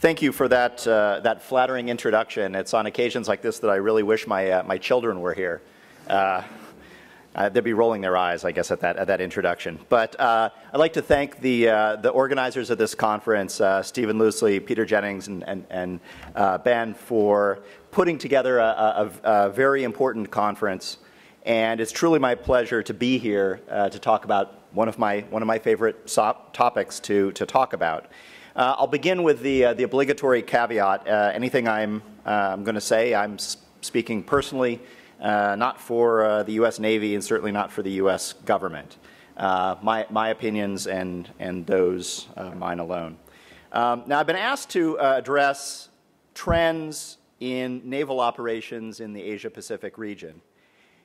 Thank you for that, uh, that flattering introduction. It's on occasions like this that I really wish my, uh, my children were here. Uh, uh, they'd be rolling their eyes, I guess, at that, at that introduction. But uh, I'd like to thank the, uh, the organizers of this conference, Stephen Loosley, Peter Jennings, and, and, and Ben, for putting together a, a, a, very important conference. And it's truly my pleasure to be here to talk about one of my, one of my favorite so topics to, to talk about. I'll begin with the, the obligatory caveat. anything I'm, I'm going to say, I'm speaking personally uh, not for uh, the U.S. Navy and certainly not for the U.S. government. Uh, my, my opinions and, and those uh, mine alone. Um, now, I've been asked to uh, address trends in naval operations in the Asia Pacific region.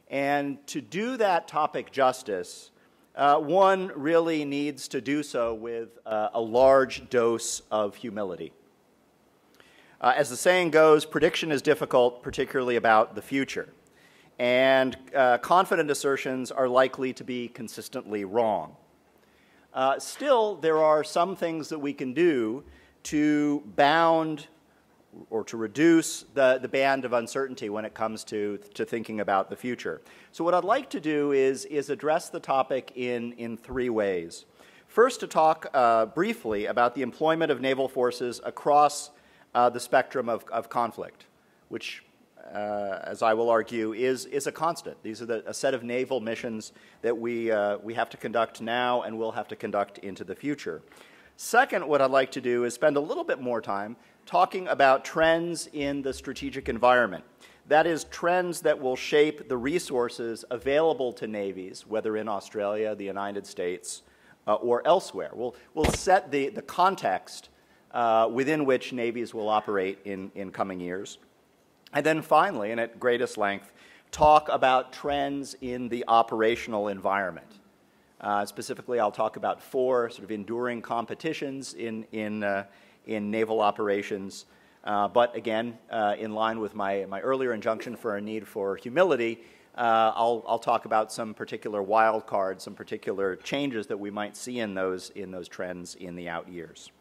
And to do that topic justice, uh, one really needs to do so with a large dose of humility. as the saying goes, prediction is difficult, particularly about the future and uh, confident assertions are likely to be consistently wrong. Uh, still, there are some things that we can do to bound or to reduce the, the band of uncertainty when it comes to, to thinking about the future. So what I'd like to do is, is address the topic in, in three ways. First, to talk uh, briefly about the employment of naval forces across uh, the spectrum of, of conflict, which uh, as I will argue, is, is a constant. These are the, a set of naval missions that we, uh, we have to conduct now and will have to conduct into the future. Second, what I'd like to do is spend a little bit more time talking about trends in the strategic environment. That is, trends that will shape the resources available to navies, whether in Australia, the United States, uh, or elsewhere. We'll, we'll set the, the context uh, within which navies will operate in, in coming years. And then finally, and at greatest length, talk about trends in the operational environment. Uh, specifically, I'll talk about four sort of enduring competitions in, in, uh, in naval operations. Uh, but again, uh, in line with my, my earlier injunction for a need for humility, uh, I'll, I'll talk about some particular wild cards, some particular changes that we might see in those, in those trends in the out years.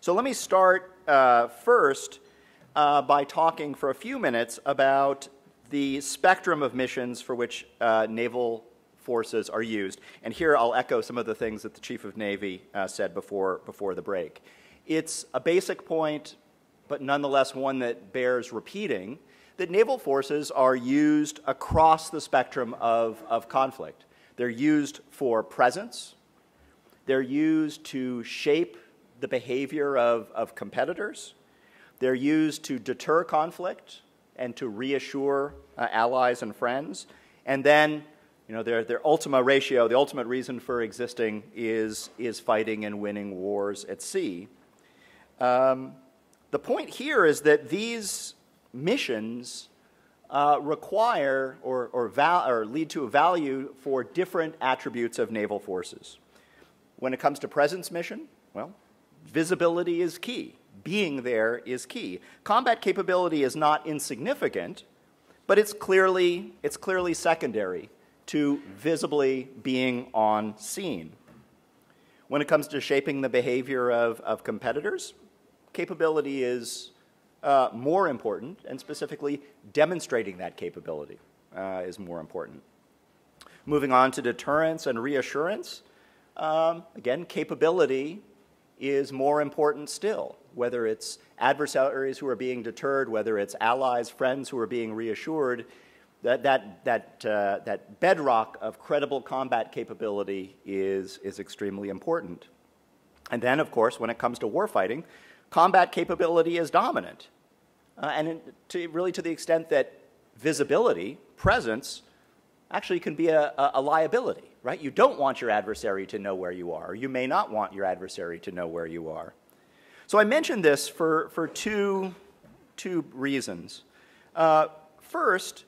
So let me start uh, first uh, by talking for a few minutes about the spectrum of missions for which uh, naval forces are used. And here I'll echo some of the things that the Chief of Navy said before, before the break. It's a basic point, but nonetheless one that bears repeating, that naval forces are used across the spectrum of, of conflict. They're used for presence, they're used to shape the behavior of, of competitors, they're used to deter conflict and to reassure uh, allies and friends. And then, you know, their, their ultima ratio, the ultimate reason for existing is, is fighting and winning wars at sea. Um, the point here is that these missions uh, require or, or, or lead to a value for different attributes of naval forces. When it comes to presence mission, well, visibility is key being there is key. Combat capability is not insignificant, but it's clearly, it's clearly secondary to visibly being on scene. When it comes to shaping the behavior of, of competitors, capability is uh, more important, and specifically demonstrating that capability uh, is more important. Moving on to deterrence and reassurance, um, again, capability is more important still whether it's adversaries who are being deterred, whether it's allies, friends who are being reassured, that, that, that, uh, that bedrock of credible combat capability is, is extremely important. And then, of course, when it comes to warfighting, combat capability is dominant. Uh, and to, really to the extent that visibility, presence, actually can be a, a, a, liability, right? You don't want your adversary to know where you are, you may not want your adversary to know where you are. So I mentioned this for, for two, two reasons. Uh, first,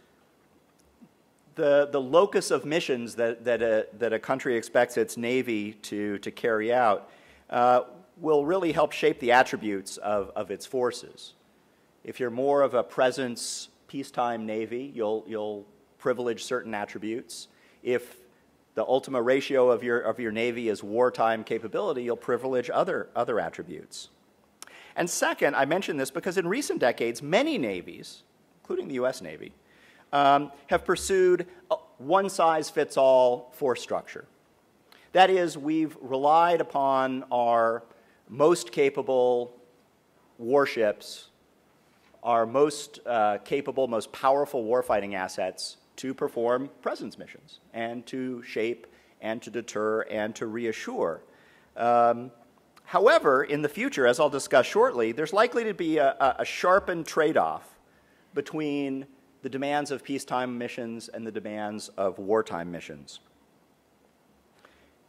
the, the locus of missions that, that, a, that a country expects its Navy to, to carry out uh, will really help shape the attributes of, of its forces. If you're more of a presence peacetime Navy, you'll, you'll privilege certain attributes. If the ultima ratio of your, of your Navy is wartime capability, you'll privilege other, other attributes. And second, I mention this because in recent decades, many navies, including the US Navy, um, have pursued one size fits all force structure. That is, we've relied upon our most capable warships, our most uh, capable, most powerful warfighting assets to perform presence missions and to shape and to deter and to reassure. Um, however, in the future, as I'll discuss shortly, there's likely to be a, a sharpened trade off between the demands of peacetime missions and the demands of wartime missions.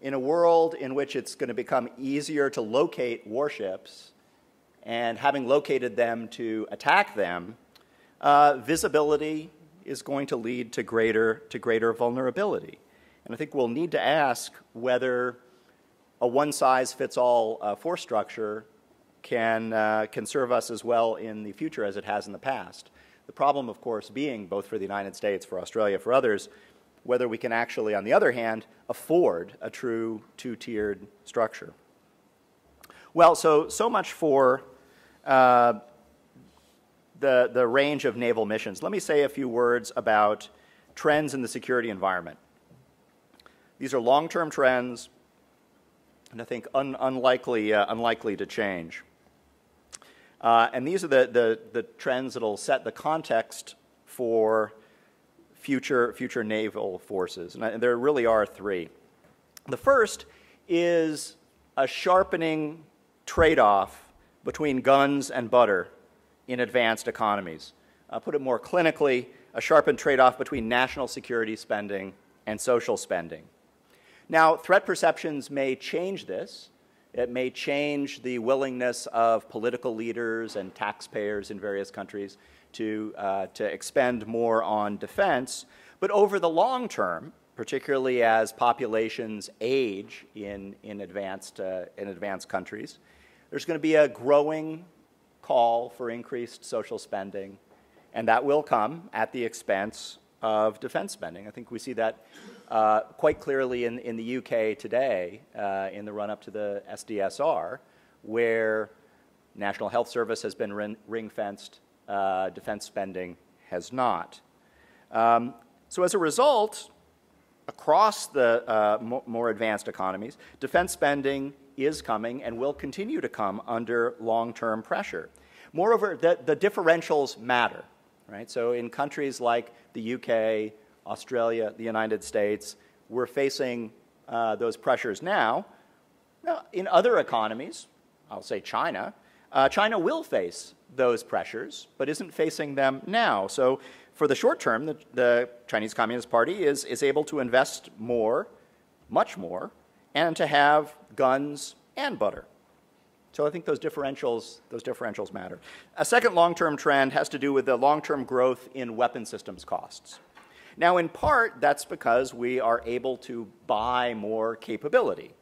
In a world in which it's going to become easier to locate warships and having located them to attack them, uh, visibility is going to lead to greater, to greater vulnerability. And I think we'll need to ask whether a one size fits all uh, force structure can, uh, can serve us as well in the future as it has in the past. The problem, of course, being both for the United States, for Australia, for others, whether we can actually, on the other hand, afford a true two tiered structure. Well, so, so much for uh, the, the range of naval missions. Let me say a few words about trends in the security environment. These are long term trends, and I think un unlikely, uh, unlikely to change. Uh, and these are the, the, the trends that will set the context for future, future naval forces. And, there really are three. The first is a sharpening trade off between guns and butter in advanced economies. Uh, put it more clinically, a sharpened trade off between national security spending and social spending. Now, threat perceptions may change this. It may change the willingness of political leaders and taxpayers in various countries to, uh, to expend more on defense. But over the long term, particularly as populations age in, in, advanced, uh, in advanced countries, there's going to be a growing call for increased social spending, and that will come at the expense of defense spending. I think we see that uh, quite clearly in, in the UK today, uh, in the run up to the SDSR, where National Health Service has been ring fenced, uh, defense spending has not. Um, so, as a result, across the uh, more advanced economies, defense spending is coming and will continue to come under long term pressure. Moreover, the, the differentials matter, right? So, in countries like the UK, Australia, the United States, we're facing uh, those pressures now. now. In other economies, I'll say China, uh, China will face those pressures, but isn't facing them now. So, for the short term, the, the Chinese Communist Party is, is able to invest more, much more, and to have guns and butter. So I think those differentials, those differentials matter. A second long-term trend has to do with the long-term growth in weapon systems costs. Now, in part, that's because we are able to buy more capability.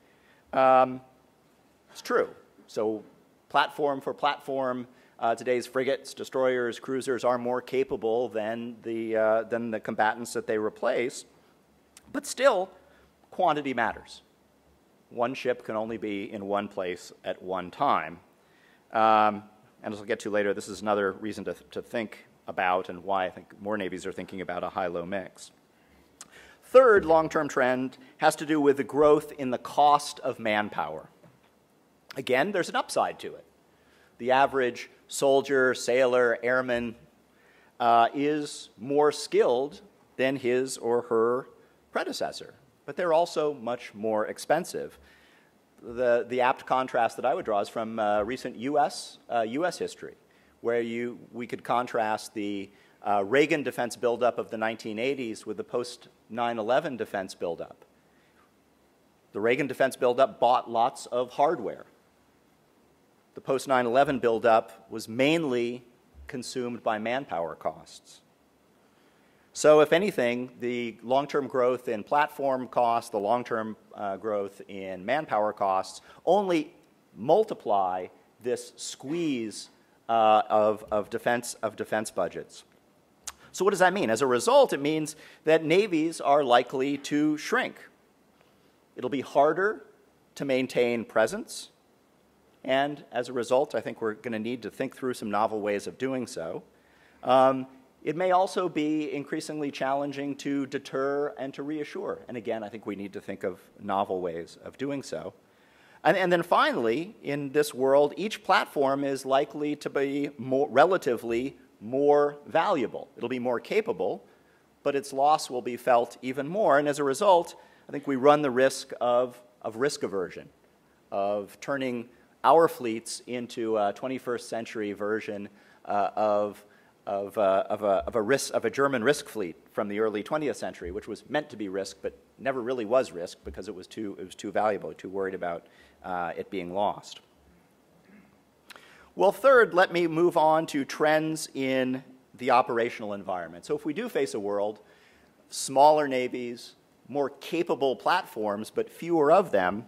Um, it's true. So platform for platform, uh, today's frigates, destroyers, cruisers are more capable than the, uh, than the combatants that they replace. But still, quantity matters one ship can only be in one place at one time. Um, and as I'll get to later, this is another reason to, to think about and why I think more navies are thinking about a high low mix. Third long term trend has to do with the growth in the cost of manpower. Again, there's an upside to it. The average soldier, sailor, airman uh, is more skilled than his or her predecessor but they're also much more expensive. The, the apt contrast that I would draw is from uh, recent US, uh, US history, where you, we could contrast the uh, Reagan defense buildup of the 1980s with the post 9 11 defense buildup. The Reagan defense buildup bought lots of hardware. The post 9 11 buildup was mainly consumed by manpower costs. So, if anything, the long term growth in platform costs, the long term uh, growth in manpower costs only multiply this squeeze uh, of, of, defense, of defense budgets. So, what does that mean? As a result, it means that navies are likely to shrink. It'll be harder to maintain presence, And as a result, I think we're going to need to think through some novel ways of doing so. Um, it may also be increasingly challenging to deter and to reassure. And again, I think we need to think of novel ways of doing so. And, and then finally, in this world, each platform is likely to be more, relatively more valuable. It'll be more capable, but its loss will be felt even more. And as a result, I think we run the risk of, of risk aversion, of turning our fleets into a 21st century version uh, of, of, uh, of, a, of, a risk, of a German risk fleet from the early 20th century, which was meant to be risk, but never really was risk because it was too, it was too valuable, too worried about uh, it being lost. Well, third, let me move on to trends in the operational environment. So if we do face a world, smaller navies, more capable platforms, but fewer of them,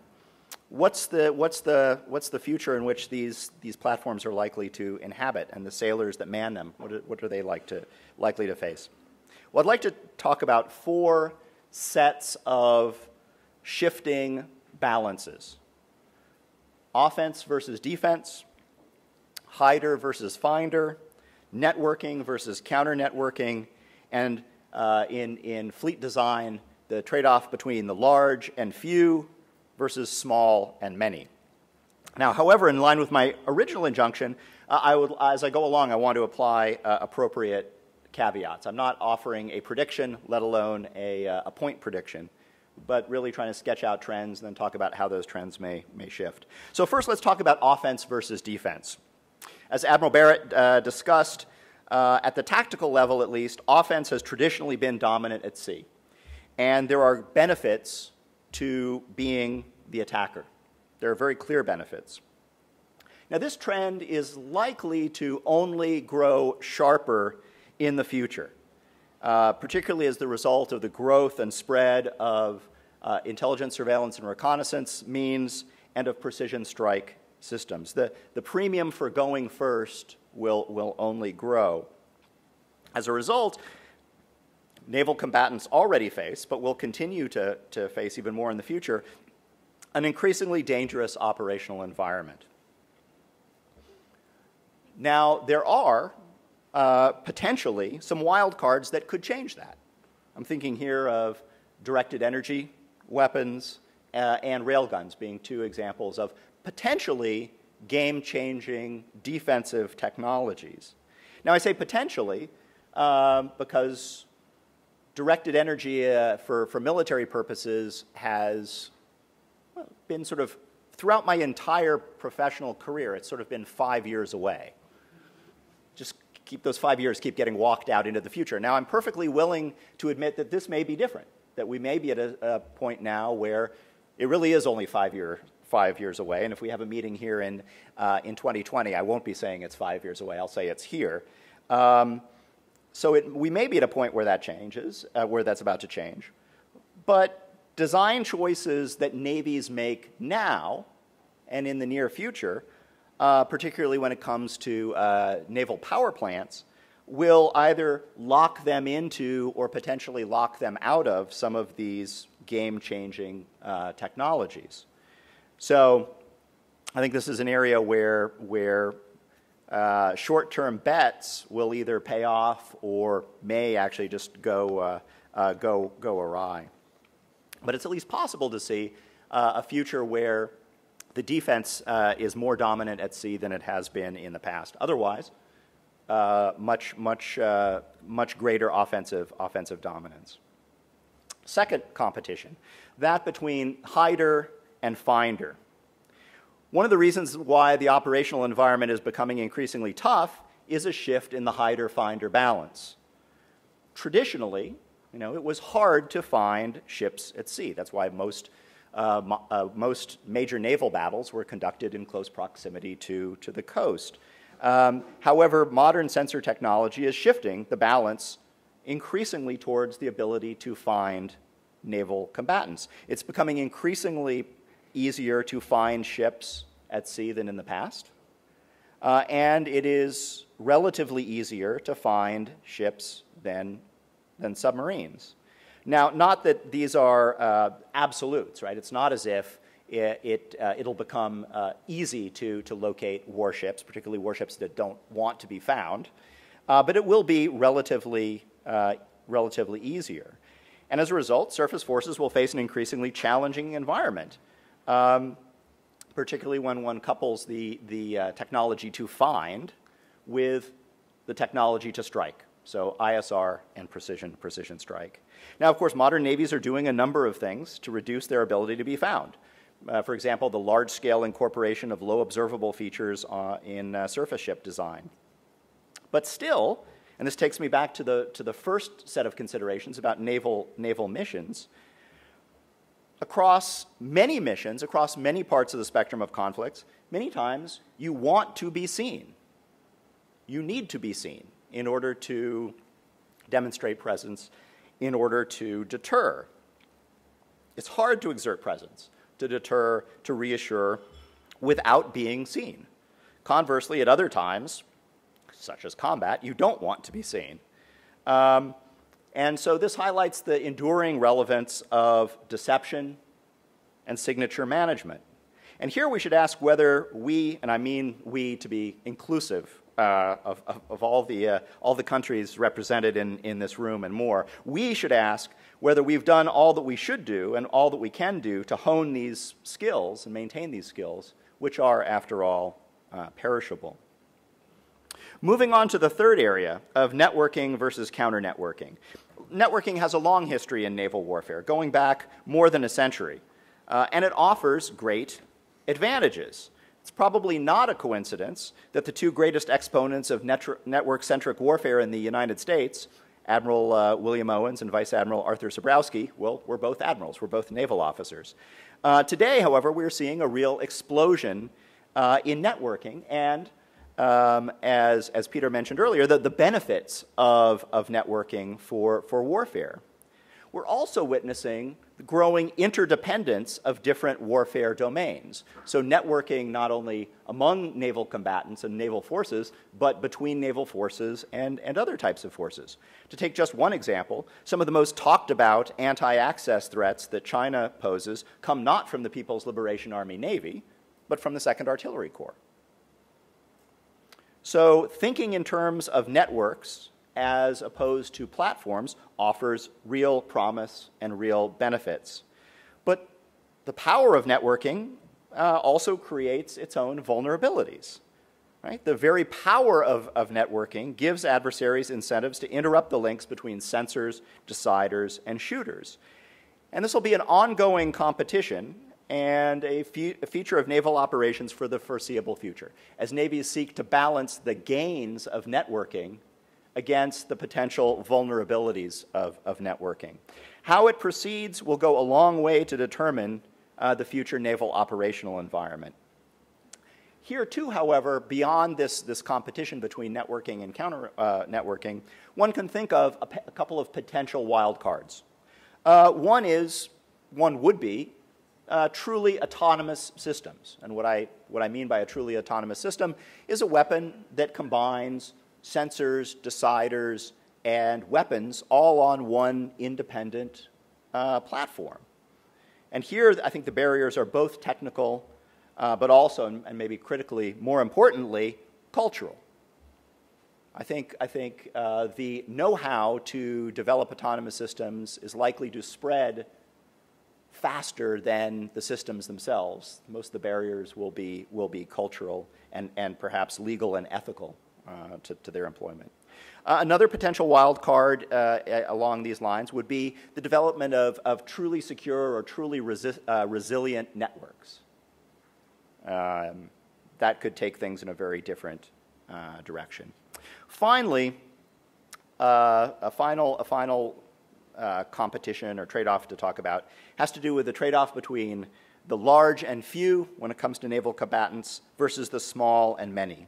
what's the, what's the, what's the future in which these, these platforms are likely to inhabit and the sailors that man them? What are, what are they like to, likely to face? Well, I'd like to talk about four sets of shifting balances offense versus defense, hider versus finder, networking versus counter networking, and uh, in, in fleet design, the trade off between the large and few versus small and many. Now, however, in line with my original injunction, uh, I would, as I go along, I want to apply uh, appropriate caveats. I'm not offering a prediction, let alone a, uh, a point prediction, but really trying to sketch out trends and then talk about how those trends may, may shift. So first, let's talk about offense versus defense. As Admiral Barrett uh, discussed, uh, at the tactical level at least, offense has traditionally been dominant at sea. And there are benefits to being the attacker. There are very clear benefits. Now, this trend is likely to only grow sharper in the future, uh, particularly as the result of the growth and spread of uh, intelligence, surveillance, and reconnaissance means and of precision strike systems. The, the premium for going first will, will only grow. As a result, naval combatants already face, but will continue to, to face even more in the future, an increasingly dangerous operational environment. Now, there are uh, potentially some wild cards that could change that. I'm thinking here of directed energy weapons uh, and railguns being two examples of potentially game changing defensive technologies. Now, I say potentially um, because directed energy uh, for, for military purposes has been sort of throughout my entire professional career, it's sort of been five years away. Just keep those five years keep getting walked out into the future. Now, I'm perfectly willing to admit that this may be different, that we may be at a, a point now where it really is only five, year, five years away. And if we have a meeting here in, uh, in 2020, I won't be saying it's five years away, I'll say it's here. Um, so it, we may be at a point where that changes, uh, where that's about to change. But design choices that navies make now and in the near future, uh, particularly when it comes to uh, naval power plants, will either lock them into or potentially lock them out of some of these game changing uh, technologies. So I think this is an area where, where uh, short-term bets will either pay off or may actually just go, uh, uh, go, go awry. But it's at least possible to see uh, a future where the defense uh, is more dominant at sea than it has been in the past. Otherwise, much, much, much greater offensive, offensive dominance. Second competition, that between hider and finder. One of the reasons why the operational environment is becoming increasingly tough is a shift in the hider-finder balance. Traditionally, you know, it was hard to find ships at sea. That's why most, uh, uh, most major naval battles were conducted in close proximity to, to the coast. Um, however, modern sensor technology is shifting the balance increasingly towards the ability to find naval combatants. It's becoming increasingly easier to find ships at sea than in the past. Uh, and it is relatively easier to find ships than, than submarines. Now, not that these are uh, absolutes, right? It's not as if it, it uh, it'll become uh, easy to, to locate warships, particularly warships that don't want to be found. Uh, but it will be relatively, uh, relatively easier. And as a result, surface forces will face an increasingly challenging environment, um, particularly when one couples the, the uh, technology to find with the technology to strike. So ISR and precision, precision strike. Now, of course, modern navies are doing a number of things to reduce their ability to be found. Uh, for example, the large-scale incorporation of low observable features uh, in uh, surface ship design. But still, and this takes me back to the, to the first set of considerations about naval, naval missions, across many missions, across many parts of the spectrum of conflicts, many times you want to be seen. You need to be seen in order to demonstrate presence, in order to deter. It's hard to exert presence, to deter, to reassure, without being seen. Conversely, at other times, such as combat, you don't want to be seen. Um, and so this highlights the enduring relevance of deception and signature management. And here we should ask whether we, and I mean we to be inclusive uh, of, of, of, all, the, uh, all the countries represented in, in this room and more, we should ask whether we've done all that we should do and all that we can do to hone these skills and maintain these skills, which are, after all, uh, perishable. Moving on to the third area of networking versus counter networking. Networking has a long history in naval warfare, going back more than a century, uh, and it offers great advantages. It's probably not a coincidence that the two greatest exponents of network centric warfare in the United States, Admiral uh, William Owens and Vice Admiral Arthur Cebrowski, well, we're both admirals, we're both naval officers. Uh, today, however, we're seeing a real explosion uh, in networking and um, as, as Peter mentioned earlier, the, the benefits of, of networking for, for warfare. We're also witnessing the growing interdependence of different warfare domains. So, networking not only among naval combatants and naval forces, but between naval forces and, and other types of forces. To take just one example, some of the most talked about anti access threats that China poses come not from the People's Liberation Army Navy, but from the 2nd Artillery Corps. So thinking in terms of networks as opposed to platforms offers real promise and real benefits. But the power of networking uh, also creates its own vulnerabilities. Right? The very power of, of networking gives adversaries incentives to interrupt the links between sensors, deciders, and shooters. And this will be an ongoing competition and a, fe a, feature of naval operations for the foreseeable future, as navies seek to balance the gains of networking against the potential vulnerabilities of, of networking. How it proceeds will go a long way to determine uh, the future naval operational environment. Here, too, however, beyond this, this competition between networking and counter uh, networking, one can think of a, a, couple of potential wildcards. Uh, one is, one would be, uh, truly autonomous systems. And what I, what I mean by a truly autonomous system is a weapon that combines sensors, deciders, and weapons all on one independent uh, platform. And here, I think the barriers are both technical, uh, but also, and maybe critically, more importantly, cultural. I think, I think uh, the know how to develop autonomous systems is likely to spread faster than the systems themselves. Most of the barriers will be, will be cultural and, and perhaps legal and ethical uh, to, to, their employment. Uh, another potential wild card uh, along these lines would be the development of, of truly secure or truly resi uh, resilient networks. Um, that could take things in a very different uh, direction. Finally, uh, a final, a final uh, competition or trade off to talk about has to do with the trade off between the large and few when it comes to naval combatants versus the small and many.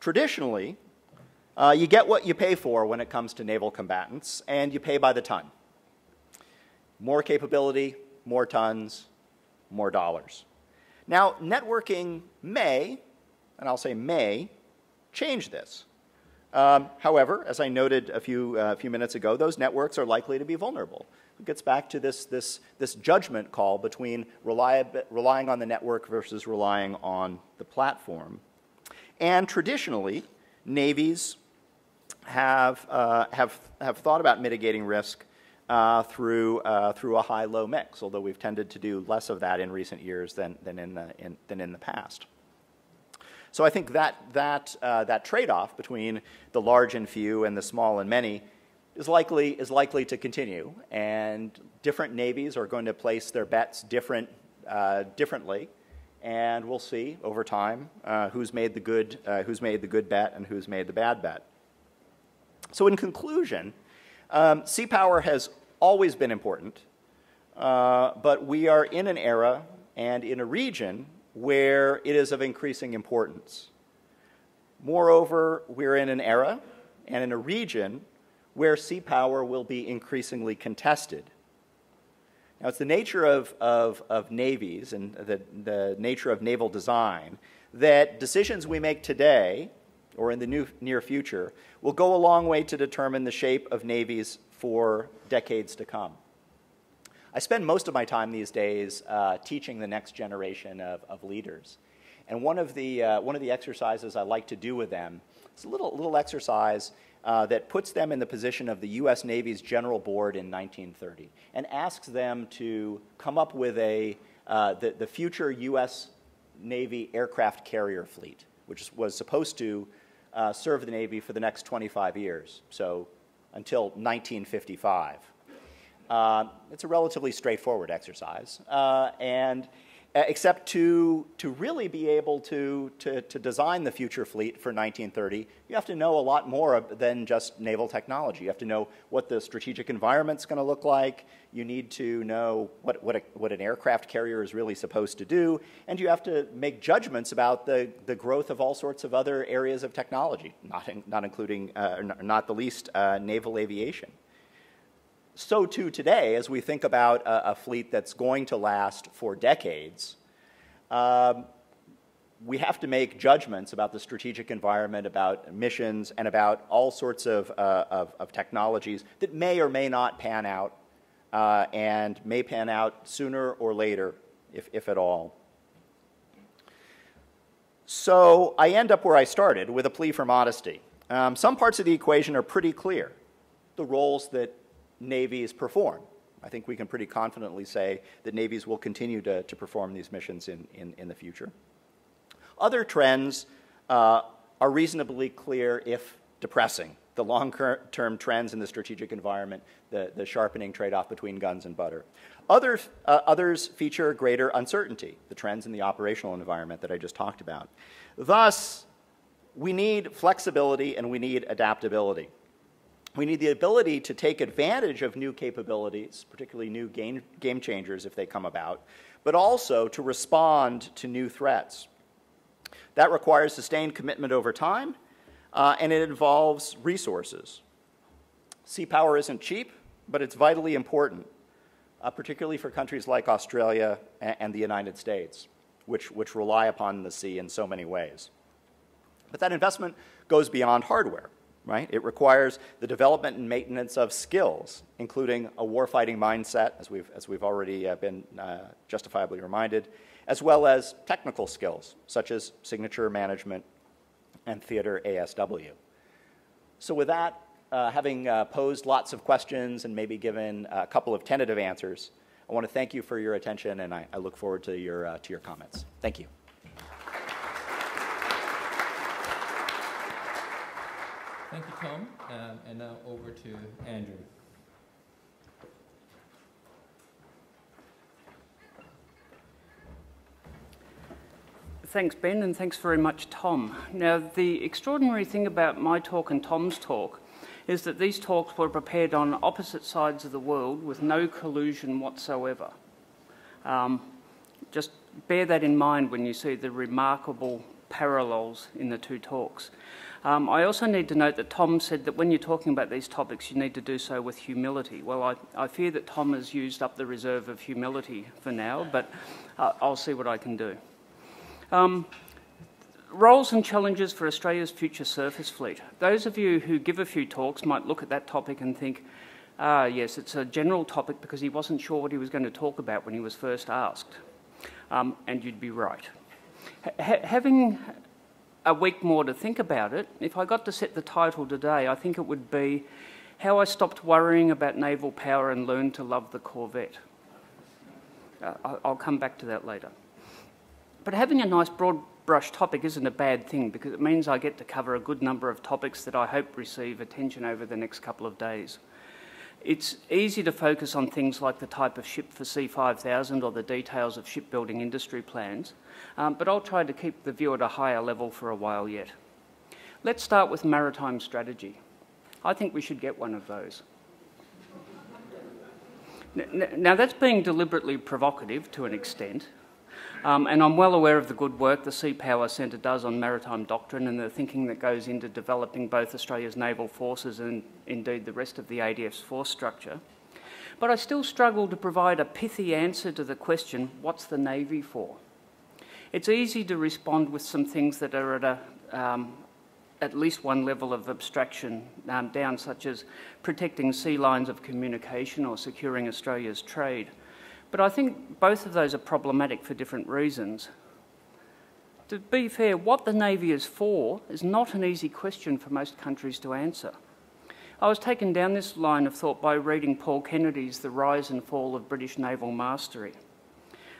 Traditionally, uh, you get what you pay for when it comes to naval combatants, and you pay by the ton. More capability, more tons, more dollars. Now, networking may, and I'll say may, change this. Um, however, as I noted a few, uh, few minutes ago, those networks are likely to be vulnerable. It gets back to this, this, this judgment call between relying on the network versus relying on the platform. And traditionally, navies have, uh, have, have thought about mitigating risk uh, through, uh, through a high-low mix, although we've tended to do less of that in recent years than, than, in, the, in, than in the past. So I think that, that, uh, that trade-off between the large and few and the small and many is likely, is likely to continue. And different navies are going to place their bets different, uh, differently. And we'll see over time uh, who's, made the good, uh, who's made the good bet and who's made the bad bet. So in conclusion, um, sea power has always been important, uh, but we are in an era and in a region where it is of increasing importance. Moreover, we're in an era and in a region where sea power will be increasingly contested. Now, it's the nature of, of, of navies and the, the nature of naval design that decisions we make today or in the new, near future will go a long way to determine the shape of navies for decades to come. I spend most of my time these days uh, teaching the next generation of, of leaders. And one of, the, uh, one of the exercises I like to do with them is a little, little exercise uh, that puts them in the position of the U.S. Navy's General Board in 1930 and asks them to come up with a, uh, the, the future U.S. Navy aircraft carrier fleet, which was supposed to uh, serve the Navy for the next 25 years, so until 1955. Uh, it's a relatively straightforward exercise. Uh, and uh, except to, to really be able to, to, to, design the future fleet for 1930, you have to know a lot more than just naval technology. You have to know what the strategic environment's going to look like. You need to know what, what, a, what an aircraft carrier is really supposed to do. And you have to make judgments about the, the growth of all sorts of other areas of technology, not, in, not including, uh, not the least, uh, naval aviation so too today, as we think about a, a fleet that's going to last for decades, um, we have to make judgments about the strategic environment, about missions, and about all sorts of, uh, of, of, technologies that may or may not pan out uh, and may pan out sooner or later, if, if at all. So I end up where I started with a plea for modesty. Um, some parts of the equation are pretty clear. The roles that navies perform. I think we can pretty confidently say that navies will continue to, to perform these missions in, in, in the future. Other trends uh, are reasonably clear if depressing. The long-term trends in the strategic environment, the, the sharpening trade-off between guns and butter. Other, uh, others feature greater uncertainty, the trends in the operational environment that I just talked about. Thus, we need flexibility and we need adaptability. We need the ability to take advantage of new capabilities, particularly new game, game changers if they come about, but also to respond to new threats. That requires sustained commitment over time, uh, and it involves resources. Sea power isn't cheap, but it's vitally important, uh, particularly for countries like Australia and, and the United States, which, which rely upon the sea in so many ways. But that investment goes beyond hardware right? It requires the development and maintenance of skills, including a warfighting mindset, as we've, as we've already uh, been uh, justifiably reminded, as well as technical skills, such as signature management and theater ASW. So with that, uh, having uh, posed lots of questions and maybe given a couple of tentative answers, I want to thank you for your attention, and I, I look forward to your, uh, to your comments. Thank you. Thank you, Tom. Um, and now over to Andrew. Thanks, Ben, and thanks very much, Tom. Now, the extraordinary thing about my talk and Tom's talk is that these talks were prepared on opposite sides of the world with no collusion whatsoever. Um, just bear that in mind when you see the remarkable parallels in the two talks. Um, I also need to note that Tom said that when you're talking about these topics, you need to do so with humility. Well, I, I fear that Tom has used up the reserve of humility for now, but uh, I'll see what I can do. Um, roles and challenges for Australia's future surface fleet. Those of you who give a few talks might look at that topic and think, Ah, yes, it's a general topic because he wasn't sure what he was going to talk about when he was first asked. Um, and you'd be right. Ha having a week more to think about it, if I got to set the title today, I think it would be How I Stopped Worrying About Naval Power and Learned to Love the Corvette. Uh, I'll come back to that later. But having a nice broad brush topic isn't a bad thing because it means I get to cover a good number of topics that I hope receive attention over the next couple of days. It's easy to focus on things like the type of ship for SEA 5000 or the details of shipbuilding industry plans, um, but I'll try to keep the view at a higher level for a while yet. Let's start with maritime strategy. I think we should get one of those. Now, that's being deliberately provocative to an extent, um, and I'm well aware of the good work the Sea Power Centre does on maritime doctrine and the thinking that goes into developing both Australia's naval forces and indeed the rest of the ADF's force structure. But I still struggle to provide a pithy answer to the question what's the Navy for? It's easy to respond with some things that are at a, um, at least one level of abstraction um, down, such as protecting sea lines of communication or securing Australia's trade. But I think both of those are problematic for different reasons. To be fair, what the Navy is for is not an easy question for most countries to answer. I was taken down this line of thought by reading Paul Kennedy's The Rise and Fall of British Naval Mastery.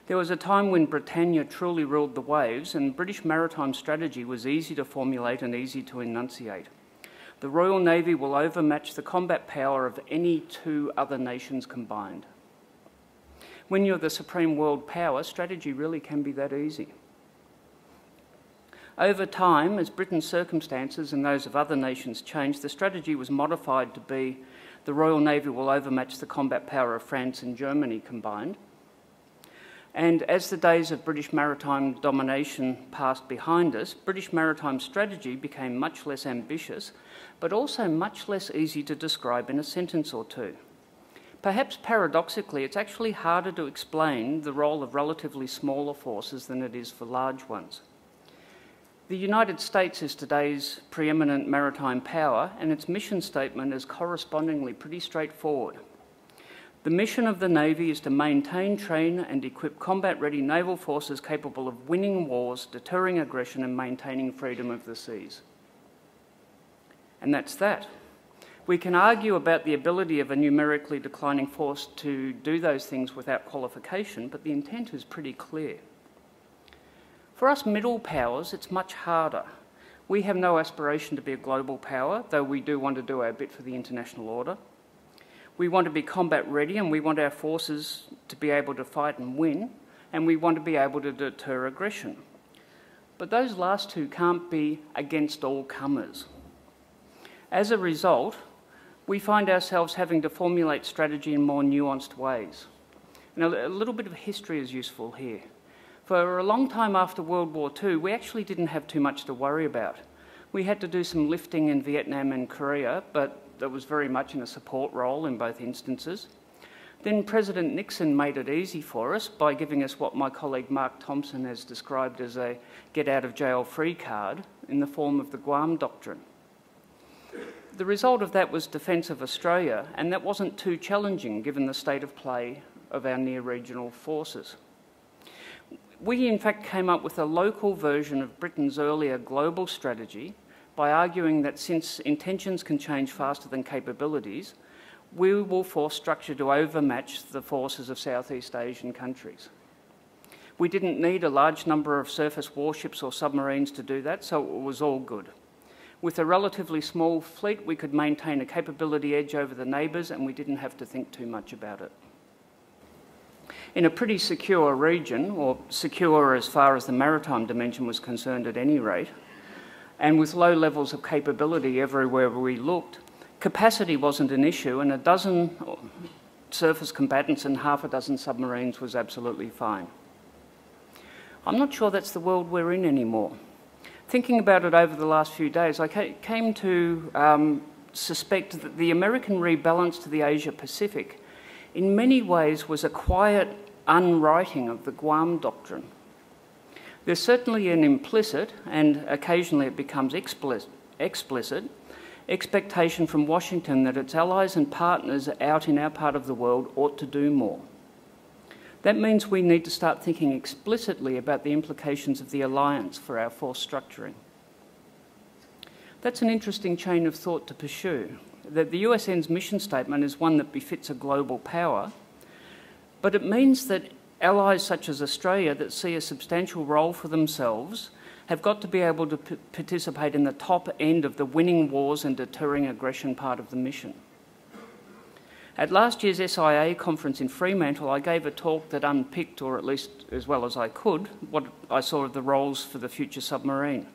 There was a time when Britannia truly ruled the waves, and British maritime strategy was easy to formulate and easy to enunciate. The Royal Navy will overmatch the combat power of any two other nations combined. When you're the supreme world power, strategy really can be that easy. Over time, as Britain's circumstances and those of other nations changed, the strategy was modified to be the Royal Navy will overmatch the combat power of France and Germany combined. And as the days of British maritime domination passed behind us, British maritime strategy became much less ambitious, but also much less easy to describe in a sentence or two. Perhaps paradoxically, it's actually harder to explain the role of relatively smaller forces than it is for large ones. The United States is today's preeminent maritime power, and its mission statement is correspondingly pretty straightforward. The mission of the Navy is to maintain, train, and equip combat ready naval forces capable of winning wars, deterring aggression, and maintaining freedom of the seas. And that's that. We can argue about the ability of a numerically declining force to do those things without qualification, but the intent is pretty clear. For us middle powers, it's much harder. We have no aspiration to be a global power, though we do want to do our bit for the international order. We want to be combat ready and we want our forces to be able to fight and win, and we want to be able to deter aggression. But those last two can't be against all comers. As a result, we find ourselves having to formulate strategy in more nuanced ways. Now, a little bit of history is useful here. For a long time after World War II, we actually didn't have too much to worry about. We had to do some lifting in Vietnam and Korea, but that was very much in a support role in both instances. Then President Nixon made it easy for us by giving us what my colleague Mark Thomson has described as a get out of jail free card in the form of the Guam Doctrine. The result of that was defence of Australia, and that wasn't too challenging given the state of play of our near regional forces. We, in fact, came up with a local version of Britain's earlier global strategy by arguing that since intentions can change faster than capabilities, we will force structure to overmatch the forces of Southeast Asian countries. We didn't need a large number of surface warships or submarines to do that, so it was all good. With a relatively small fleet, we could maintain a capability edge over the neighbours and we didn't have to think too much about it. In a pretty secure region, or secure as far as the maritime dimension was concerned at any rate, and with low levels of capability everywhere we looked, capacity wasn't an issue, and a dozen surface combatants and half a dozen submarines was absolutely fine. I'm not sure that's the world we're in anymore. Thinking about it over the last few days, I came to um, suspect that the American rebalance to the Asia Pacific in many ways was a quiet unwriting of the Guam Doctrine. There's certainly an implicit, and occasionally it becomes explicit, expectation from Washington that its allies and partners out in our part of the world ought to do more. That means we need to start thinking explicitly about the implications of the alliance for our force structuring. That's an interesting chain of thought to pursue. That the USN's mission statement is one that befits a global power, but it means that allies such as Australia that see a substantial role for themselves have got to be able to participate in the top end of the winning wars and deterring aggression part of the mission. At last year's SIA conference in Fremantle, I gave a talk that unpicked, or at least as well as I could, what I saw of the roles for the future submarine.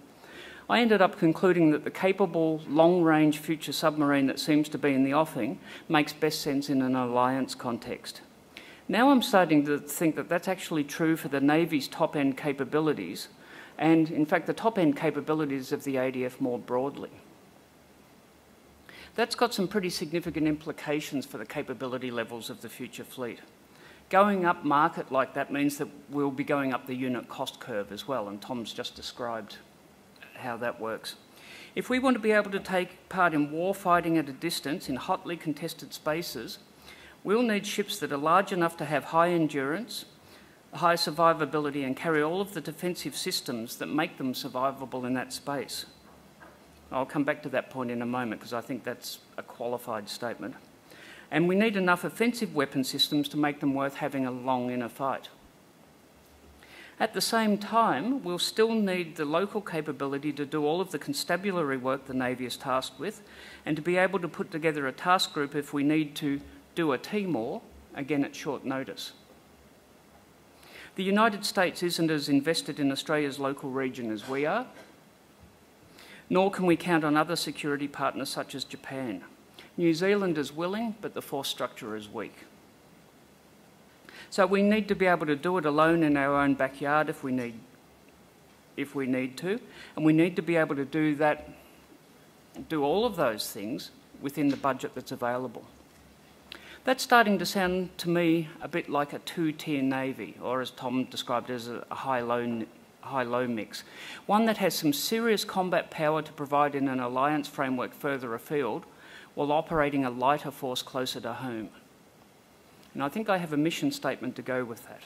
I ended up concluding that the capable, long range future submarine that seems to be in the offing makes best sense in an alliance context. Now I'm starting to think that that's actually true for the Navy's top end capabilities, and in fact, the top end capabilities of the ADF more broadly. That's got some pretty significant implications for the capability levels of the future fleet. Going up market like that means that we'll be going up the unit cost curve as well, and Tom's just described how that works. If we want to be able to take part in war fighting at a distance in hotly contested spaces, we'll need ships that are large enough to have high endurance, high survivability, and carry all of the defensive systems that make them survivable in that space. I'll come back to that point in a moment because I think that's a qualified statement. And we need enough offensive weapon systems to make them worth having along in a fight. At the same time, we'll still need the local capability to do all of the constabulary work the Navy is tasked with and to be able to put together a task group if we need to do a Timor, again at short notice. The United States isn't as invested in Australia's local region as we are, nor can we count on other security partners such as Japan. New Zealand is willing, but the force structure is weak. So we need to be able to do it alone in our own backyard if we need, if we need to, and we need to be able to do that, do all of those things within the budget that's available. That's starting to sound to me a bit like a two-tier navy, or as Tom described as a high-low high-low mix. One that has some serious combat power to provide in an alliance framework further afield, while operating a lighter force closer to home. And I think I have a mission statement to go with that.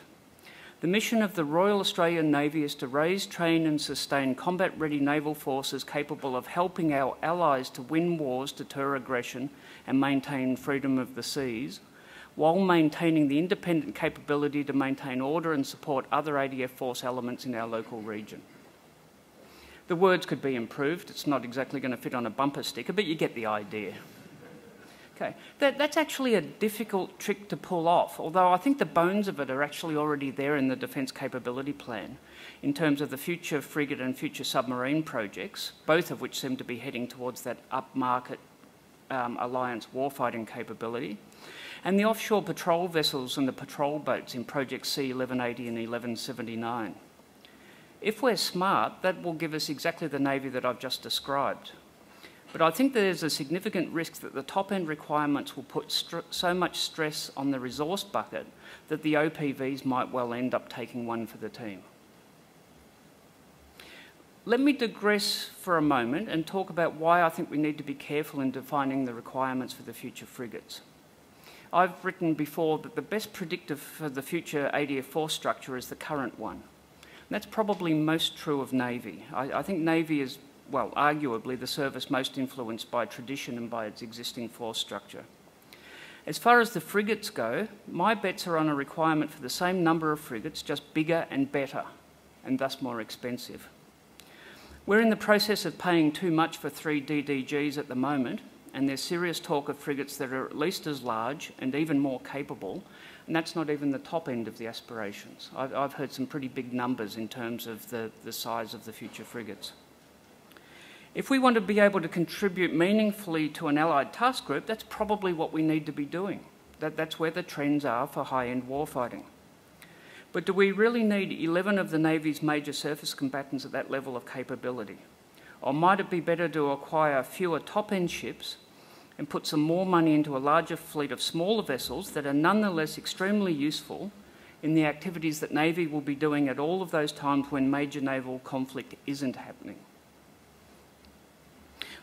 The mission of the Royal Australian Navy is to raise, train and sustain combat-ready naval forces capable of helping our allies to win wars, deter aggression and maintain freedom of the seas, while maintaining the independent capability to maintain order and support other ADF force elements in our local region. The words could be improved. It's not exactly going to fit on a bumper sticker, but you get the idea. Okay, that, that's actually a difficult trick to pull off, although I think the bones of it are actually already there in the Defence Capability Plan in terms of the future frigate and future submarine projects, both of which seem to be heading towards that upmarket um, alliance warfighting capability, and the offshore patrol vessels and the patrol boats in Project SEA 1180 and 1179. If we're smart, that will give us exactly the Navy that I've just described, but I think there's a significant risk that the top end requirements will put so much stress on the resource bucket that the OPVs might well end up taking one for the team. Let me digress for a moment and talk about why I think we need to be careful in defining the requirements for the future frigates. I've written before that the best predictor for the future ADF force structure is the current one. And that's probably most true of Navy. I, I think Navy is well, arguably the service most influenced by tradition and by its existing force structure. As far as the frigates go, my bets are on a requirement for the same number of frigates, just bigger and better, and thus more expensive. We're in the process of paying too much for three DDGs at the moment, and there's serious talk of frigates that are at least as large and even more capable, and that's not even the top end of the aspirations. I've, I've heard some pretty big numbers in terms of the, the size of the future frigates. If we want to be able to contribute meaningfully to an allied task group, that's probably what we need to be doing. That, that's where the trends are for high-end warfighting. But do we really need 11 of the Navy's major surface combatants at that level of capability? Or might it be better to acquire fewer top-end ships and put some more money into a larger fleet of smaller vessels that are nonetheless extremely useful in the activities that Navy will be doing at all of those times when major naval conflict isn't happening?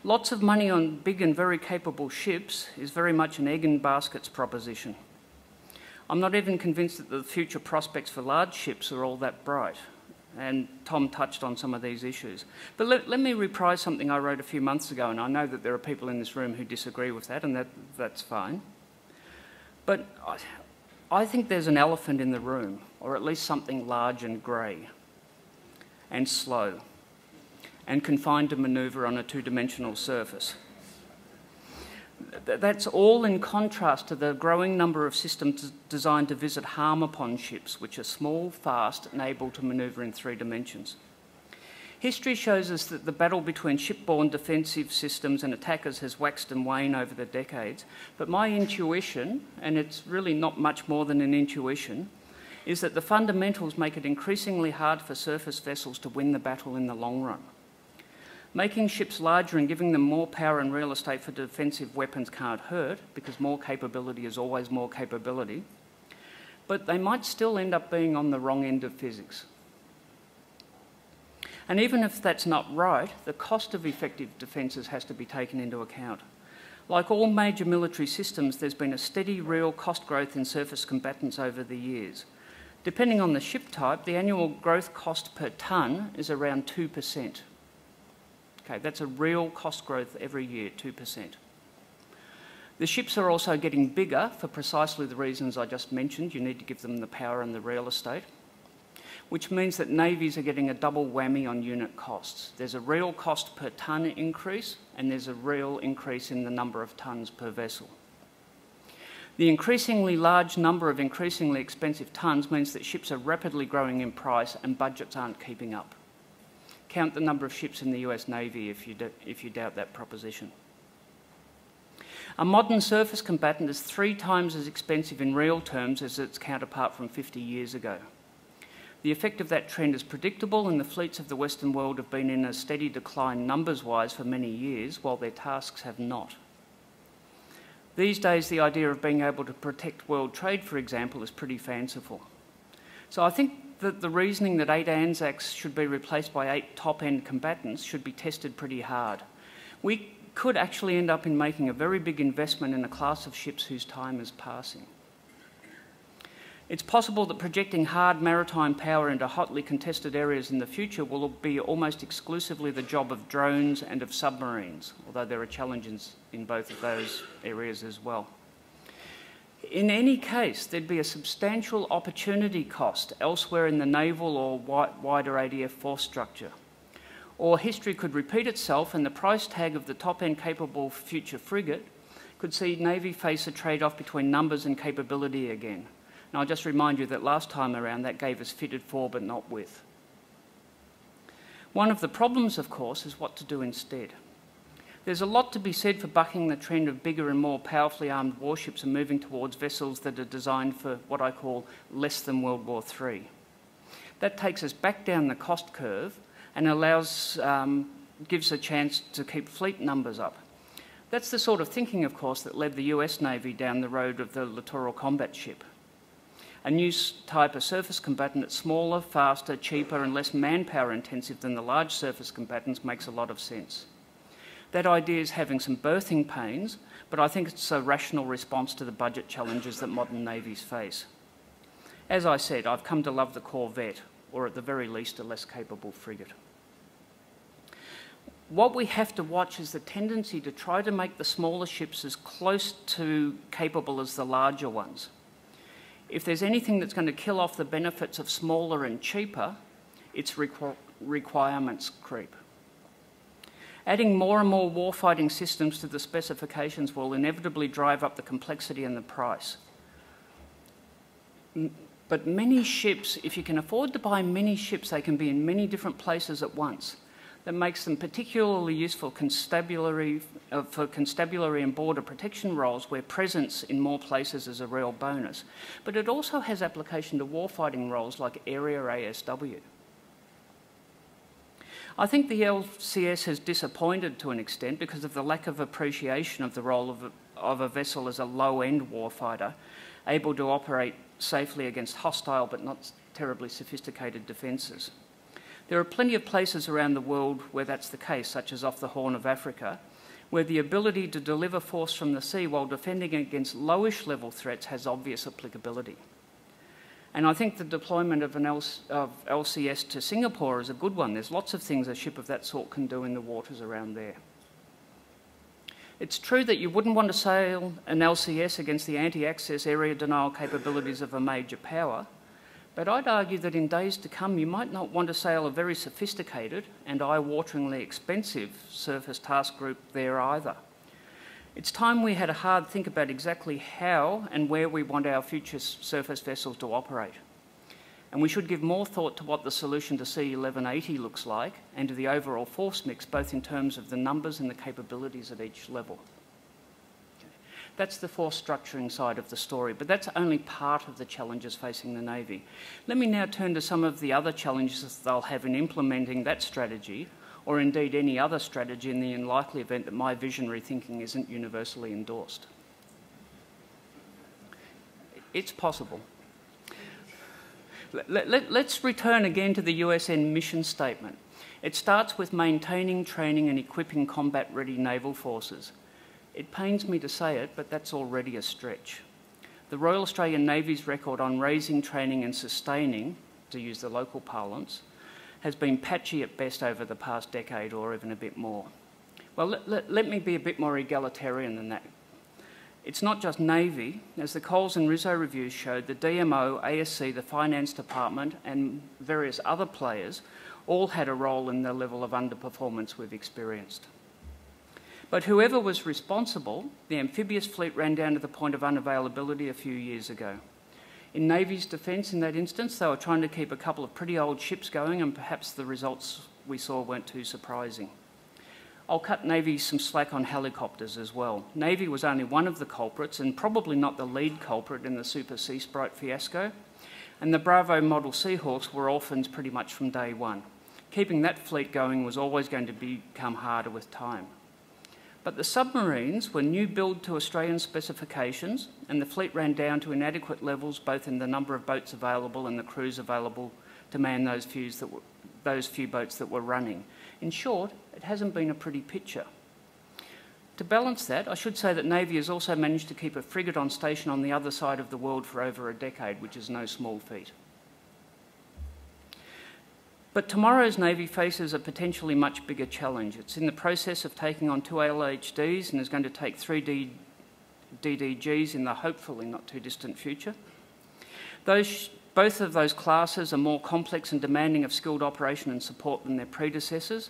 Lots of money on big and very capable ships is very much an egg and baskets proposition. I'm not even convinced that the future prospects for large ships are all that bright. And Tom touched on some of these issues. But let, let me reprise something I wrote a few months ago, and I know that there are people in this room who disagree with that, and that, that's fine. But I, I think there's an elephant in the room, or at least something large and grey and slow and confined to manoeuvre on a two dimensional surface. That's all in contrast to the growing number of systems designed to visit harm upon ships, which are small, fast, and able to manoeuvre in three dimensions. History shows us that the battle between shipborne defensive systems and attackers has waxed and waned over the decades, but my intuition, and it's really not much more than an intuition, is that the fundamentals make it increasingly hard for surface vessels to win the battle in the long run. Making ships larger and giving them more power and real estate for defensive weapons can't hurt because more capability is always more capability. But they might still end up being on the wrong end of physics. And even if that's not right, the cost of effective defences has to be taken into account. Like all major military systems, there's been a steady real cost growth in surface combatants over the years. Depending on the ship type, the annual growth cost per tonne is around 2%. Okay, that's a real cost growth every year, 2%. The ships are also getting bigger for precisely the reasons I just mentioned. You need to give them the power and the real estate, which means that navies are getting a double whammy on unit costs. There's a real cost per tonne increase, and there's a real increase in the number of tonnes per vessel. The increasingly large number of increasingly expensive tonnes means that ships are rapidly growing in price and budgets aren't keeping up. Count the number of ships in the US Navy if you, if you doubt that proposition. A modern surface combatant is three times as expensive in real terms as its counterpart from 50 years ago. The effect of that trend is predictable, and the fleets of the Western world have been in a steady decline numbers wise for many years, while their tasks have not. These days, the idea of being able to protect world trade, for example, is pretty fanciful. So I think that the reasoning that eight Anzacs should be replaced by eight top end combatants should be tested pretty hard. We could actually end up in making a very big investment in a class of ships whose time is passing. It's possible that projecting hard maritime power into hotly contested areas in the future will be almost exclusively the job of drones and of submarines, although there are challenges in both of those areas as well. In any case, there'd be a substantial opportunity cost elsewhere in the naval or wider ADF force structure. Or history could repeat itself and the price tag of the top end capable future frigate could see Navy face a trade off between numbers and capability again. And I'll just remind you that last time around that gave us fitted for but not with. One of the problems, of course, is what to do instead. There's a lot to be said for bucking the trend of bigger and more powerfully armed warships and moving towards vessels that are designed for what I call less than World War III. That takes us back down the cost curve and allows, um, gives a chance to keep fleet numbers up. That's the sort of thinking, of course, that led the US Navy down the road of the littoral combat ship. A new type of surface combatant that's smaller, faster, cheaper, and less manpower intensive than the large surface combatants makes a lot of sense. That idea is having some birthing pains, but I think it's a rational response to the budget challenges that modern navies face. As I said, I've come to love the Corvette, or at the very least, a less capable frigate. What we have to watch is the tendency to try to make the smaller ships as close to capable as the larger ones. If there's anything that's going to kill off the benefits of smaller and cheaper, it's requ requirements creep. Adding more and more warfighting systems to the specifications will inevitably drive up the complexity and the price. But many ships, if you can afford to buy many ships, they can be in many different places at once. That makes them particularly useful constabulary, uh, for constabulary and border protection roles where presence in more places is a real bonus. But it also has application to warfighting roles like area ASW. I think the LCS has disappointed to an extent because of the lack of appreciation of the role of a, of a vessel as a low-end warfighter, able to operate safely against hostile but not terribly sophisticated defences. There are plenty of places around the world where that's the case, such as off the Horn of Africa, where the ability to deliver force from the sea while defending against lowish level threats has obvious applicability. And I think the deployment of an L of LCS to Singapore is a good one. There's lots of things a ship of that sort can do in the waters around there. It's true that you wouldn't want to sail an LCS against the anti-access area denial capabilities of a major power, but I'd argue that in days to come you might not want to sail a very sophisticated and eye-wateringly expensive surface task group there either. It's time we had a hard think about exactly how and where we want our future surface vessels to operate. And we should give more thought to what the solution to SEA 1180 looks like and to the overall force mix, both in terms of the numbers and the capabilities at each level. That's the force structuring side of the story, but that's only part of the challenges facing the Navy. Let me now turn to some of the other challenges they'll have in implementing that strategy or indeed any other strategy in the unlikely event that my visionary thinking isn't universally endorsed. It's possible. Let, us let, return again to the USN mission statement. It starts with maintaining, training and equipping combat-ready naval forces. It pains me to say it, but that's already a stretch. The Royal Australian Navy's record on raising, training and sustaining, to use the local parlance, has been patchy at best over the past decade or even a bit more. Well, let, let, let me be a bit more egalitarian than that. It's not just Navy. As the Coles and Rizzo reviews showed, the DMO, ASC, the Finance Department, and various other players all had a role in the level of underperformance we've experienced. But whoever was responsible, the amphibious fleet ran down to the point of unavailability a few years ago. In Navy's defence, in that instance, they were trying to keep a couple of pretty old ships going, and perhaps the results we saw weren't too surprising. I'll cut Navy some slack on helicopters as well. Navy was only one of the culprits, and probably not the lead culprit in the Super Seasprite fiasco. And the Bravo model Seahawks were orphans pretty much from day one. Keeping that fleet going was always going to become harder with time. But the submarines were new build to Australian specifications, and the fleet ran down to inadequate levels both in the number of boats available and the crews available to man those were, those few boats that were running. In short, it hasn't been a pretty picture. To balance that, I should say that Navy has also managed to keep a frigate on station on the other side of the world for over a decade, which is no small feat. But tomorrow's Navy faces a potentially much bigger challenge. It's in the process of taking on two LHDs and is going to take three D DDGs in the hopefully not too distant future. Those, both of those classes are more complex and demanding of skilled operation and support than their predecessors,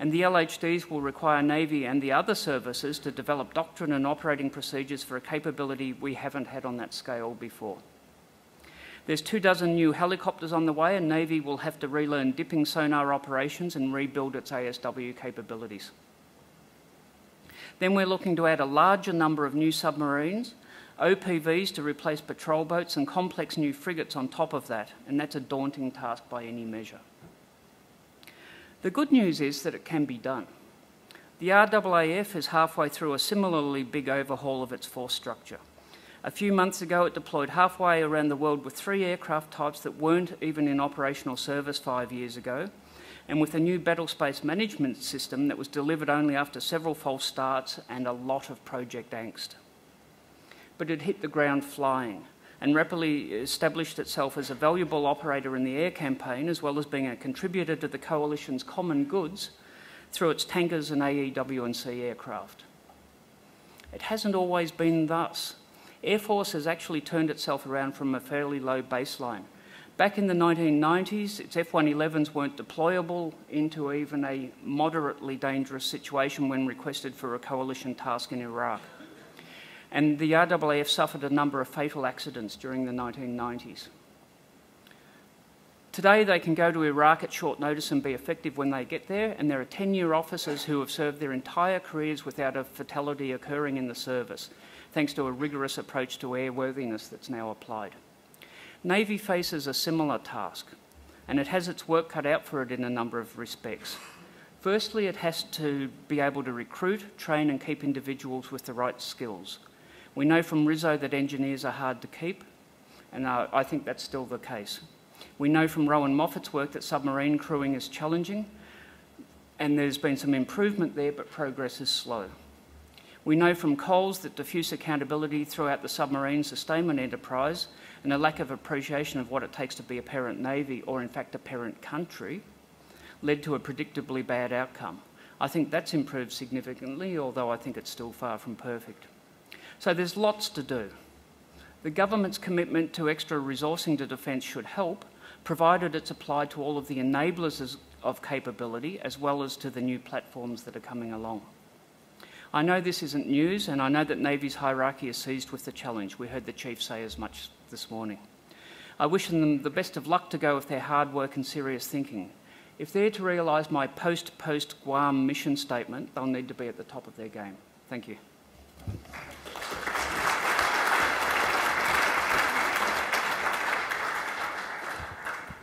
and the LHDs will require Navy and the other services to develop doctrine and operating procedures for a capability we haven't had on that scale before. There's two dozen new helicopters on the way, and Navy will have to relearn dipping sonar operations and rebuild its ASW capabilities. Then we're looking to add a larger number of new submarines, OPVs to replace patrol boats, and complex new frigates on top of that, and that's a daunting task by any measure. The good news is that it can be done. The RAAF is halfway through a similarly big overhaul of its force structure. A few months ago, it deployed halfway around the world with three aircraft types that weren't even in operational service five years ago, and with a new battle space management system that was delivered only after several false starts and a lot of project angst. But it hit the ground flying and rapidly established itself as a valuable operator in the air campaign, as well as being a contributor to the coalition's common goods through its tankers and AEW&C aircraft. It hasn't always been thus. Air Force has actually turned itself around from a fairly low baseline. Back in the 1990s, its F-111s weren't deployable into even a moderately dangerous situation when requested for a coalition task in Iraq. And the RAAF suffered a number of fatal accidents during the 1990s. Today, they can go to Iraq at short notice and be effective when they get there, and there are 10 year officers who have served their entire careers without a fatality occurring in the service thanks to a rigorous approach to airworthiness that's now applied. Navy faces a similar task, and it has its work cut out for it in a number of respects. Firstly, it has to be able to recruit, train, and keep individuals with the right skills. We know from Rizzo that engineers are hard to keep, and uh, I think that's still the case. We know from Rowan Moffitt's work that submarine crewing is challenging, and there's been some improvement there, but progress is slow. We know from Coles that diffuse accountability throughout the submarine sustainment enterprise and a lack of appreciation of what it takes to be a parent navy, or in fact a parent country, led to a predictably bad outcome. I think that's improved significantly, although I think it's still far from perfect. So there's lots to do. The government's commitment to extra resourcing to defence should help, provided it's applied to all of the enablers of capability as well as to the new platforms that are coming along. I know this isn't news, and I know that Navy's hierarchy is seized with the challenge. We heard the Chief say as much this morning. I wish them the best of luck to go with their hard work and serious thinking. If they're to realise my post post Guam mission statement, they'll need to be at the top of their game. Thank you.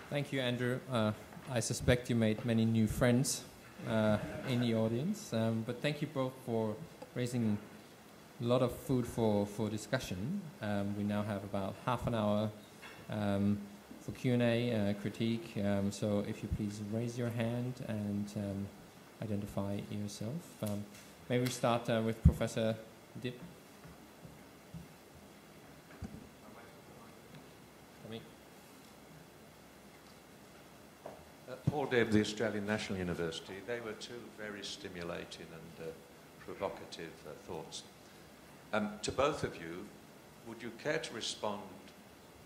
Thank you, Andrew. Uh, I suspect you made many new friends uh, in the audience, um, but thank you both for raising a lot of food for, for discussion. Um, we now have about half an hour um, for Q&A, uh, critique, um, so if you please raise your hand and um, identify yourself. Um, maybe we start uh, with Professor Dibb. Paul Dibb, the Australian National University, they were two very stimulating and uh, provocative uh, thoughts. Um, to both of you, would you care to respond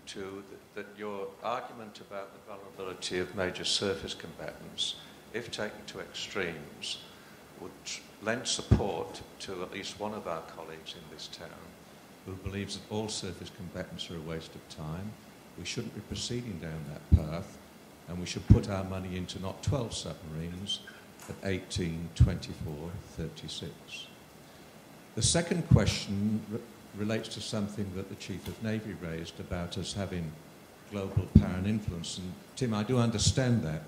to that your argument about the vulnerability of major surface combatants, if taken to extremes, would lend support to at least one of our colleagues in this town who believes that all surface combatants are a waste of time. We shouldn't be proceeding down that path and we should put our money into not 12 submarines, but 18, 24, 36. The second question re relates to something that the Chief of Navy raised about us having global power and influence. And Tim, I do understand that,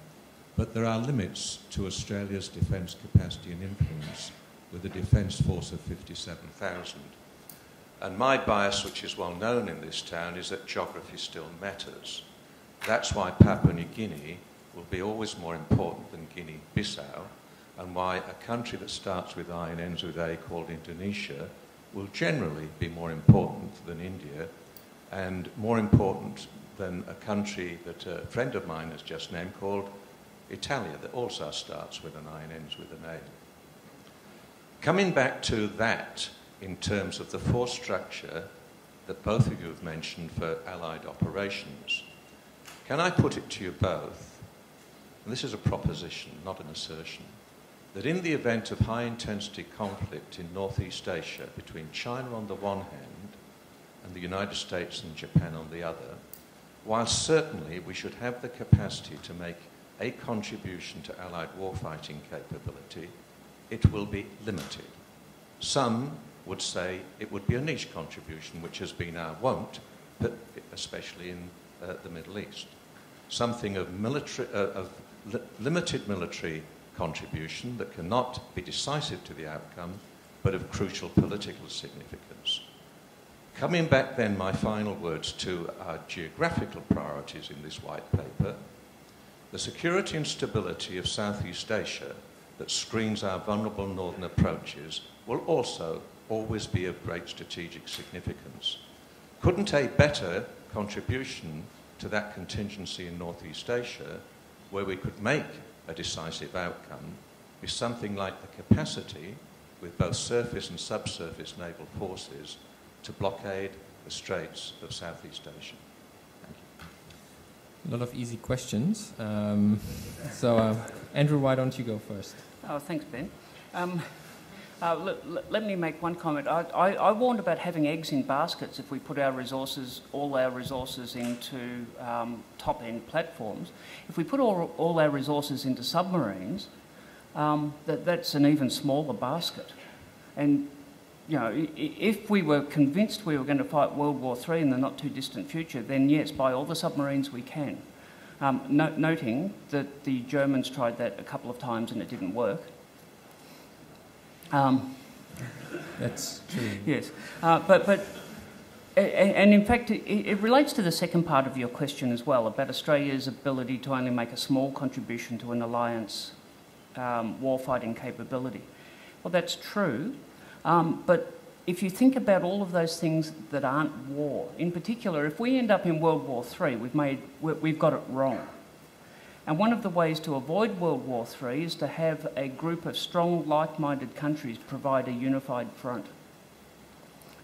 but there are limits to Australia's defence capacity and influence with a defence force of 57,000. And my bias, which is well known in this town, is that geography still matters. That's why Papua New Guinea will be always more important than Guinea-Bissau, and why a country that starts with I and ends with A called Indonesia will generally be more important than India, and more important than a country that a friend of mine has just named called Italia, that also starts with an I and ends with an A. Coming back to that in terms of the force structure that both of you have mentioned for Allied operations, can I put it to you both, and this is a proposition, not an assertion, that in the event of high intensity conflict in Northeast Asia between China on the one hand and the United States and Japan on the other, while certainly we should have the capacity to make a contribution to Allied warfighting capability, it will be limited. Some would say it would be a niche contribution, which has been our wont, but especially in uh, the Middle East. Something of, military, uh, of li limited military contribution that cannot be decisive to the outcome, but of crucial political significance. Coming back then, my final words to our geographical priorities in this white paper, the security and stability of Southeast Asia that screens our vulnerable northern approaches will also always be of great strategic significance. Couldn't a better contribution to that contingency in Northeast Asia, where we could make a decisive outcome, be something like the capacity with both surface and subsurface naval forces to blockade the straits of Southeast Asia. Thank you. A lot of easy questions. Um, so, uh, Andrew, why don't you go first? Oh, thanks, Ben. Um, uh, let, let, me make one comment. I, I, I, warned about having eggs in baskets if we put our resources, all our resources into um, top-end platforms. If we put all, all our resources into submarines, um, that, that's an even smaller basket. And, you know, if we were convinced we were going to fight World War III in the not too distant future, then yes, buy all the submarines we can. Um, no, noting that the Germans tried that a couple of times and it didn't work. Um, That's true. Yes, uh, but but and in fact, it, it, relates to the second part of your question as well about Australia's ability to only make a small contribution to an alliance um, warfighting capability. Well, that's true, Um, but if you think about all of those things that aren't war, in particular, if we end up in World War III, we've, made, we've got it wrong. And one of the ways to avoid World War III is to have a group of strong, like minded countries provide a unified front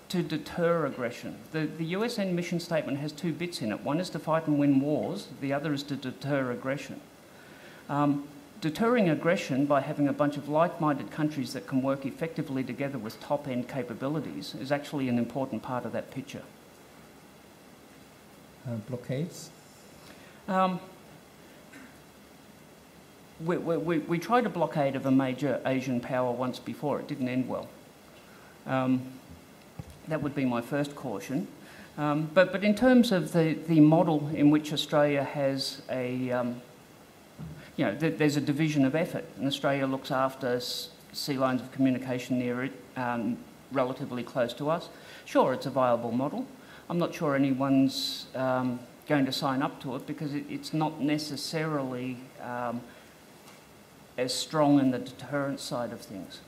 to deter aggression. The, the USN mission statement has two bits in it. One is to fight and win wars, the other is to deter aggression. Um, deterring aggression by having a bunch of like-minded countries that can work effectively together with top-end capabilities is actually an important part of that picture. Uh, blockades? Um, we, we, we, tried a blockade of a major Asian power once before. It didn't end well. Um, that would be my first caution. Um, but, but in terms of the, the model in which Australia has a, um, you know, th there's a division of effort, and Australia looks after sea lines of communication near it, um, relatively close to us. Sure, it's a viable model. I'm not sure anyone's um, going to sign up to it because it, it's not necessarily um, as strong in the deterrence side of things.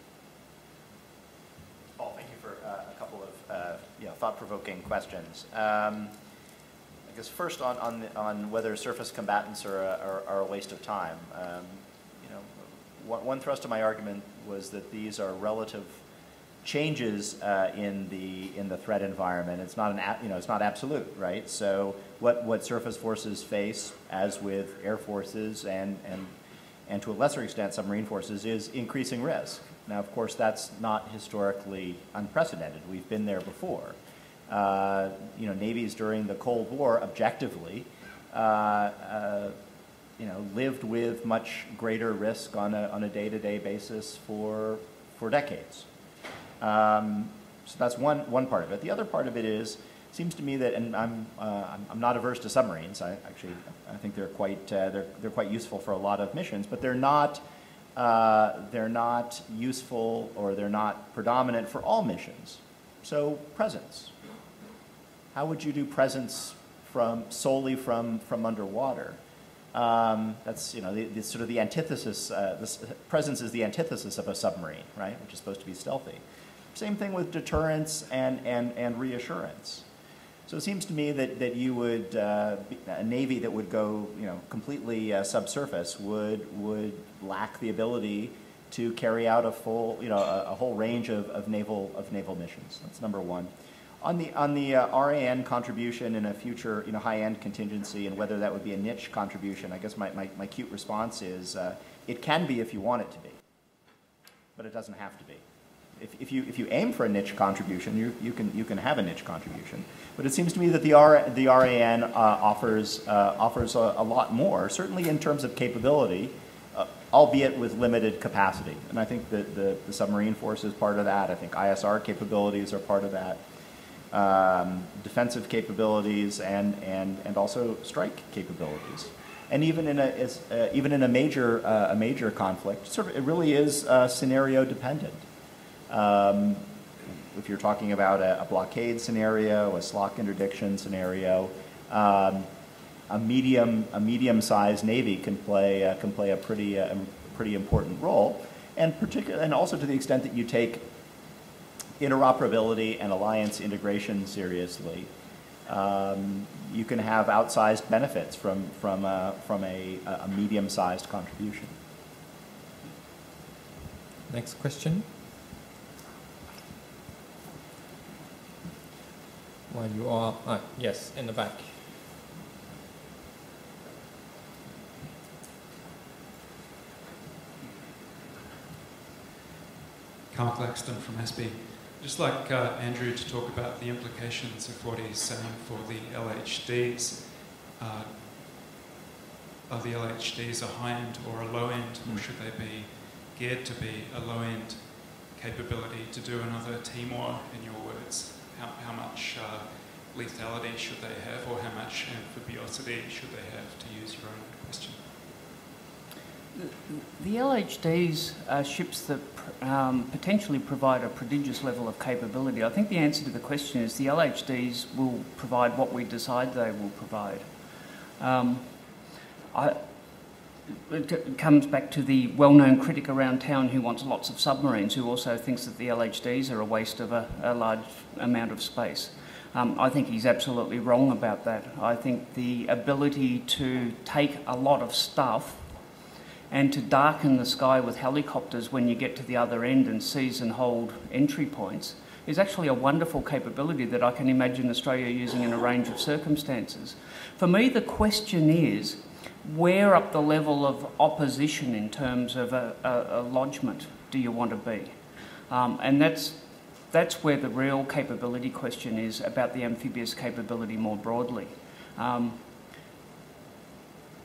Paul, thank you for uh, a couple of uh, you know, thought-provoking questions. Um, I guess first on, on, the, on whether surface combatants are a, are, are a waste of time. Um, you know, one, one, thrust of my argument was that these are relative changes uh, in the in the threat environment. It's not an you know it's not absolute, right? So what what surface forces face, as with air forces and and and to a lesser extent submarine forces, is increasing risk. Now, of course, that's not historically unprecedented. We've been there before uh, you know, navies during the Cold War objectively, uh, uh, you know, lived with much greater risk on a, on a day-to-day basis for, for decades. Um, so that's one, one part of it. The other part of it is, seems to me that, and I'm, uh, I'm not averse to submarines. I actually, I think they're quite, uh, they're, they're quite useful for a lot of missions, but they're not, uh, they're not useful or they're not predominant for all missions. So presence, how would you do presence from solely from from underwater? Um, that's you know the, the, sort of the antithesis. Uh, presence is the antithesis of a submarine, right? Which is supposed to be stealthy. Same thing with deterrence and and and reassurance. So it seems to me that that you would uh, a navy that would go you know completely uh, subsurface would would lack the ability to carry out a full you know a, a whole range of, of naval of naval missions. That's number one. On the, on the uh, RAN contribution in a future you know, high-end contingency and whether that would be a niche contribution, I guess my, my, my cute response is uh, it can be if you want it to be, but it doesn't have to be. If, if, you, if you aim for a niche contribution, you, you, can, you can have a niche contribution. But it seems to me that the, R, the RAN uh, offers, uh, offers a, a, lot more, certainly in terms of capability, uh, albeit with limited capacity. And I think that the, the submarine force is part of that. I think ISR capabilities are part of that um, defensive capabilities and, and, and also strike capabilities. And even in a, uh, even in a major, uh, a major conflict, sort of, it really is uh, scenario dependent. Um, if you're talking about a, a, blockade scenario, a SLOC interdiction scenario, um, a medium a medium-sized navy can play uh, can play a pretty uh, pretty important role, and particular and also to the extent that you take interoperability and alliance integration seriously, um, you can have outsized benefits from, from, a, from a, a medium-sized contribution. Next question. While you are, ah, yes, in the back. Karl Claxton from ASPI just like uh, Andrew to talk about the implications of what he's saying for the LHDs. Uh, are the LHDs a high end or a low end, or should they be geared to be a low end capability to do another Timor, in your words? How, how much uh, lethality should they have, or how much amphibiosity should they have, to use your own question? The LHDs are ships that um, potentially provide a prodigious level of capability. I think the answer to the question is the LHDs will provide what we decide they will provide. Um, I, it comes back to the well-known critic around town who wants lots of submarines, who also thinks that the LHDs are a waste of a, a large amount of space. Um, I think he's absolutely wrong about that. I think the ability to take a lot of stuff and to darken the sky with helicopters when you get to the other end and seize and hold entry points is actually a wonderful capability that I can imagine Australia using in a range of circumstances. For me, the question is where up the level of opposition in terms of a, a, a lodgement do you want to be? Um, and that's, that's where the real capability question is about the amphibious capability more broadly. Um,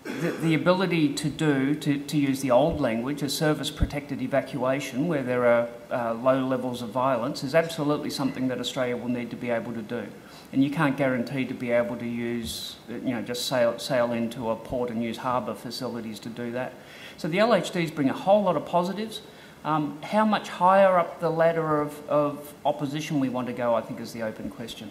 the, the, ability to do, to, to use the old language, a service protected evacuation where there are uh, low levels of violence is absolutely something that Australia will need to be able to do and you can't guarantee to be able to use, you know, just sail, sail into a port and use harbour facilities to do that. So the LHDs bring a whole lot of positives. Um, how much higher up the ladder of, of opposition we want to go, I think, is the open question.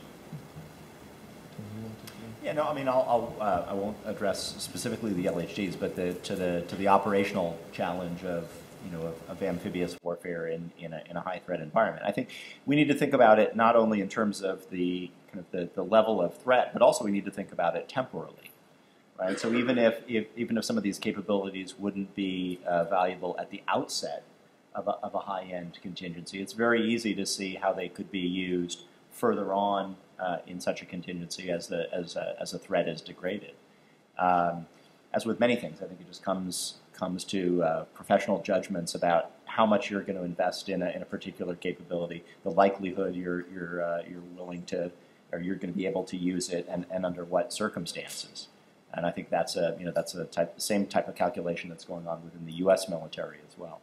Yeah, no, I mean, I'll, I'll uh, I won't address specifically the LHDs, but the, to the to the operational challenge of you know, of, of, amphibious warfare in, in a, in a high threat environment. I think we need to think about it not only in terms of the of the, the level of threat, but also we need to think about it temporally. Right? So even if, if even if some of these capabilities wouldn't be uh, valuable at the outset of a, of a high-end contingency, it's very easy to see how they could be used further on uh, in such a contingency as the as a, as a threat is degraded. Um, as with many things, I think it just comes comes to uh, professional judgments about how much you're going to invest in a, in a particular capability, the likelihood you're, you're, uh, you're willing to, or you're going to be able to use it, and, and under what circumstances. And I think that's a, you know, that's a type, the same type of calculation that's going on within the U.S. military as well.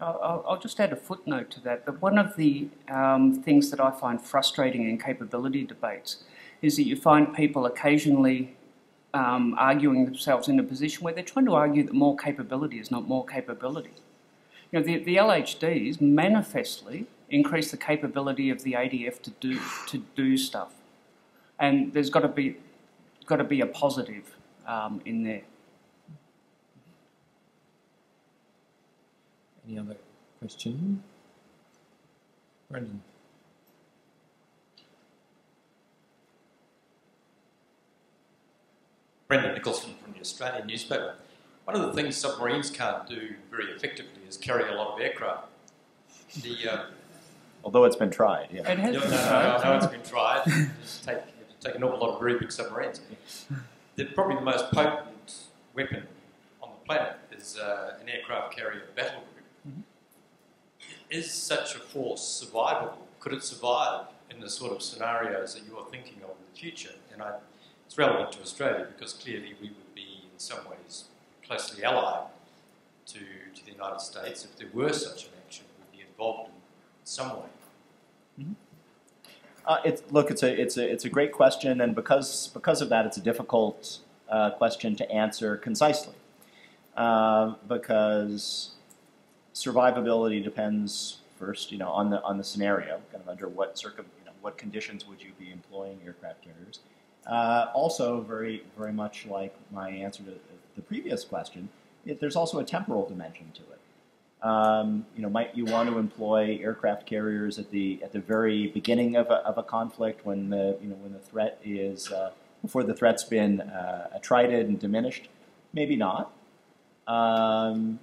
I'll, I'll just add a footnote to that. But one of the um, things that I find frustrating in capability debates is that you find people occasionally um, arguing themselves in a position where they're trying to argue that more capability is not more capability. You know, the, the LHDs manifestly increase the capability of the ADF to do to do stuff, and there's got to be got to be a positive um, in there. Any other question, Brendan? Brendan Nicholson from the Australian newspaper. One of the things submarines can't do very effectively is carry a lot of aircraft. The, uh, Although it's been tried, yeah. It has no, been no, tried. no, it's been tried. It's take, take an awful lot of very big submarines. The, probably the most potent weapon on the planet is uh, an aircraft carrier battle group. Mm-hmm. Is such a force survivable? Could it survive in the sort of scenarios that you're thinking of in the future? And I it's relevant to Australia because clearly we would be in some ways closely allied to, to the United States. If there were such an action, we'd be involved in some way. Mm-hmm. Uh, it's, look, it's a, it's, a, it's a great question, and because, because of that, it's a difficult uh, question to answer concisely. Uh, because survivability depends first, you know, on the on the scenario, kind of under what circum, you know, what conditions would you be employing aircraft carriers, uh, also, very, very much like my answer to the previous question, it, there's also a temporal dimension to it. Um, you know, might you want to employ aircraft carriers at the at the very beginning of a, of a conflict when the you know when the threat is uh, before the threat's been uh, attrited and diminished? Maybe not. Um,